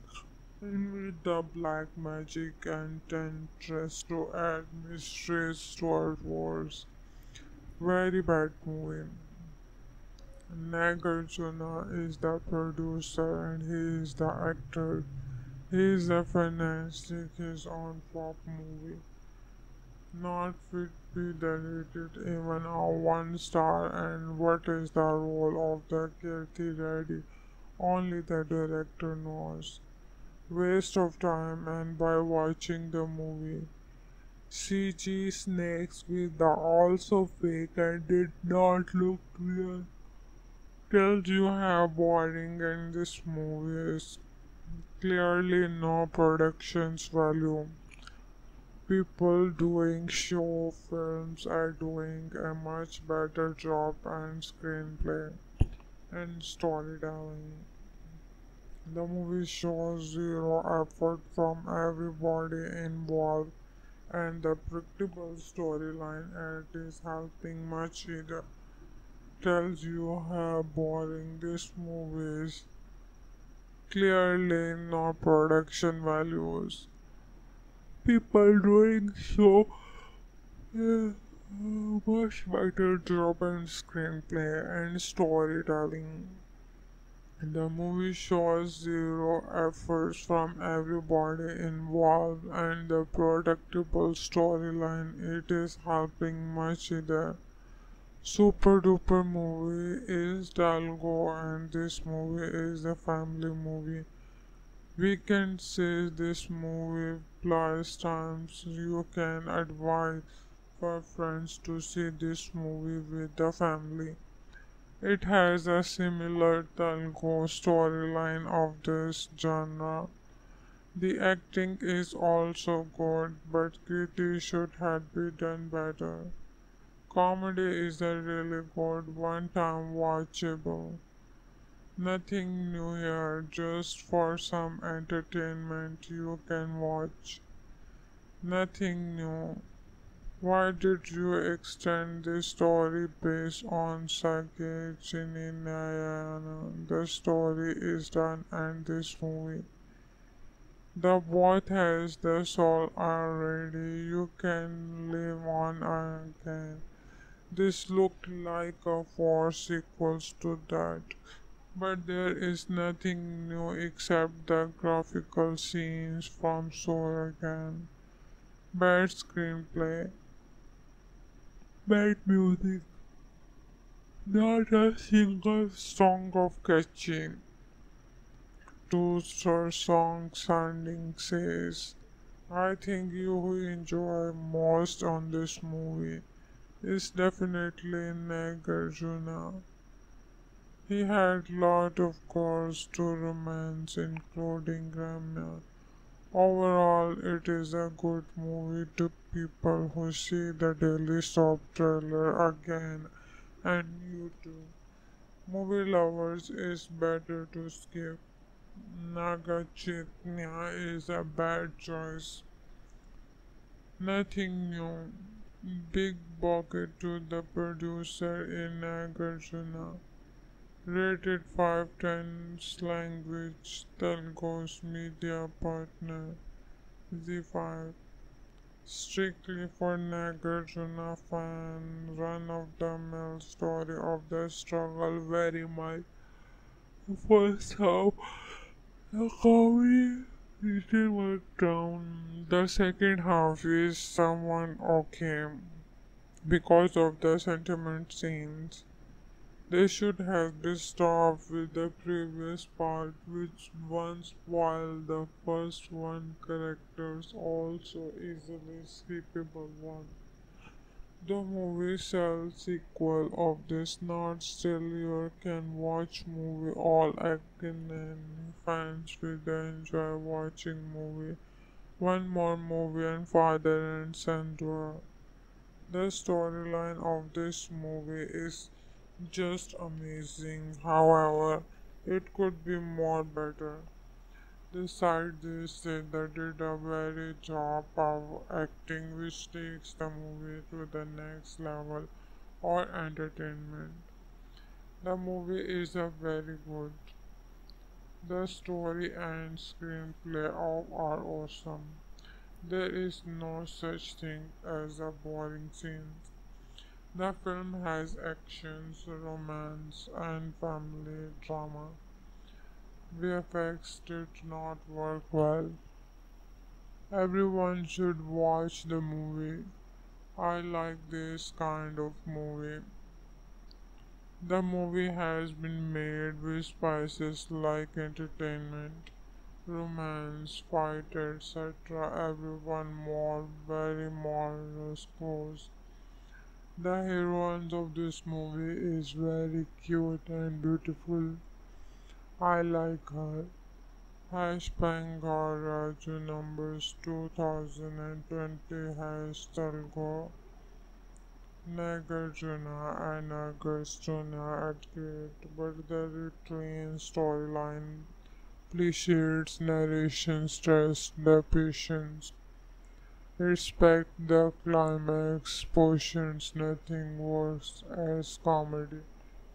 and with the black magic and tentress to add mysteries to our wars. Very bad movie. Nagarjuna is the producer and he is the actor. He is the financing his own pop movie. Not fit be deleted even a one star and what is the role of the Kirti Reddy? Only the director knows. Waste of time and by watching the movie. CG snakes with the also fake and did not look real. Tells you how boring and this movie is clearly no production's value. People doing show films are doing a much better job on screenplay and storytelling. The movie shows zero effort from everybody involved and the predictable storyline it is helping much either tells you how boring this movie is. Clearly no production values people doing so uh, much better job in screenplay and storytelling. The movie shows zero efforts from everybody involved and the predictable storyline it is helping much either. Super duper movie is Dalgo and this movie is the family movie. We can say this movie plus times you can advise for friends to see this movie with the family. It has a similar Telugu storyline of this genre. The acting is also good, but Kriti should have been done better. Comedy is a really good one-time watchable. Nothing new here, just for some entertainment you can watch. Nothing new. Why did you extend the story based on Sage Chininayana? The story is done and this movie. The boat has the soul already. You can live on again. This looked like a four sequels to that. But there is nothing new except the graphical scenes from again. Bad screenplay bad music. Not a single song of catching. Two song sounding says, I think you will enjoy most on this movie is definitely Nagarjuna. He had lot of girls to romance including Ramya. Overall, it is a good movie to people who see the Daily Soap trailer again and YouTube. Movie lovers is better to skip. Naga Chaitanya is a bad choice. Nothing new. Big bucket to the producer in Nagarjuna. Rated 5 times language Telgos media partner ZEE5 Strictly for Nagarjuna fan run of the mill story of the struggle very much. First half the comedy Little work down. The second half is someone okay because of the sentiment scenes. They should have been stopped with the previous part, which once while the first one characters also easily skippable one. The movie cell sequel of this not still you can watch movie all Akkineni fans will enjoy watching movie. One more movie and father and son. The storyline of this movie is just amazing. However, it could be more better. Besides this, they did a very job of acting which takes the movie to the next level or entertainment. The movie is a very good. The story and screenplay of are awesome. There is no such thing as a boring scene. The film has actions, romance, and family drama. VFX did not work well. Everyone should watch the movie. I like this kind of movie. The movie has been made with spices like entertainment, romance, fight, etc. Everyone more, very more scores. The heroine of this movie is very cute and beautiful. I like her. Hash Raju numbers 2020 hash Talgo Nagarjuna and Agastuna at great, but the retrain storyline appreciates narration stress the patience. Respect the climax portions, nothing works as comedy.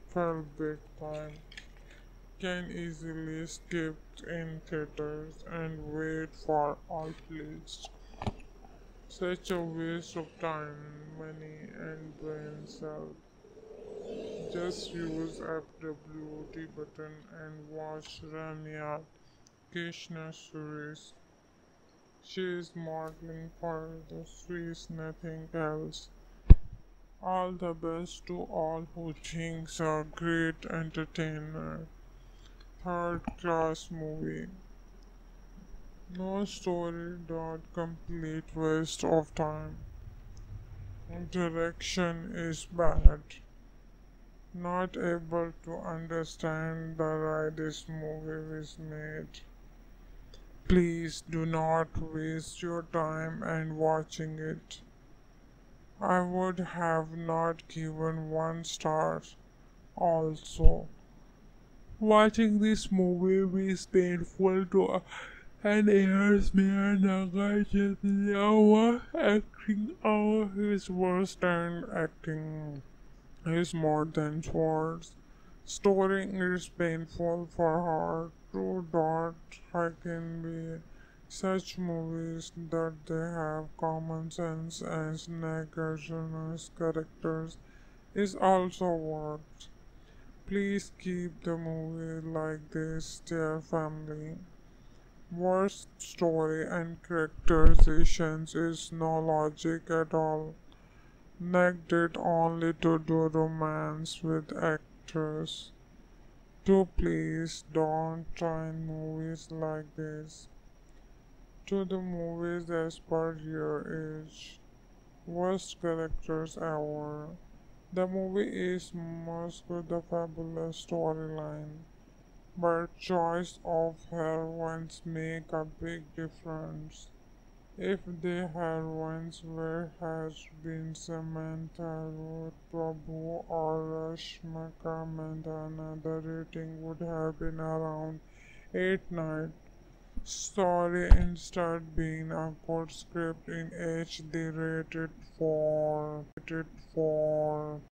Felt big time can easily skip in theaters and wait for outlets. Such a waste of time, money, and brain cells. Just use FWD button and watch Ramya Krishna series. She is modeling for the series, nothing else. All the best to all who thinks a great entertainer third class movie. No story dot complete waste of time. Direction is bad. Not able to understand the why this movie was made. Please do not waste your time and watching it. I would have not given one star also. Watching this movie is painful to and airs me and our acting oh, our his worst and acting is more than words. Story is painful for her to dot I can be such movies that they have common sense as Nagarjuna's characters is also worked. Please keep the movie like this, dear family. Worst story and characterizations is no logic at all. Negged it only to do romance with actors. To please don't try movies like this. To the movies as per your age. Worst characters ever. The movie is most with the fabulous storyline, but choice of heroines make a big difference. If the heroines were has been Samantha Ruth Prabhu or Rashmika Mandanna, the rating would have been around 8 9. Story instead being a good script in HD rated for rated for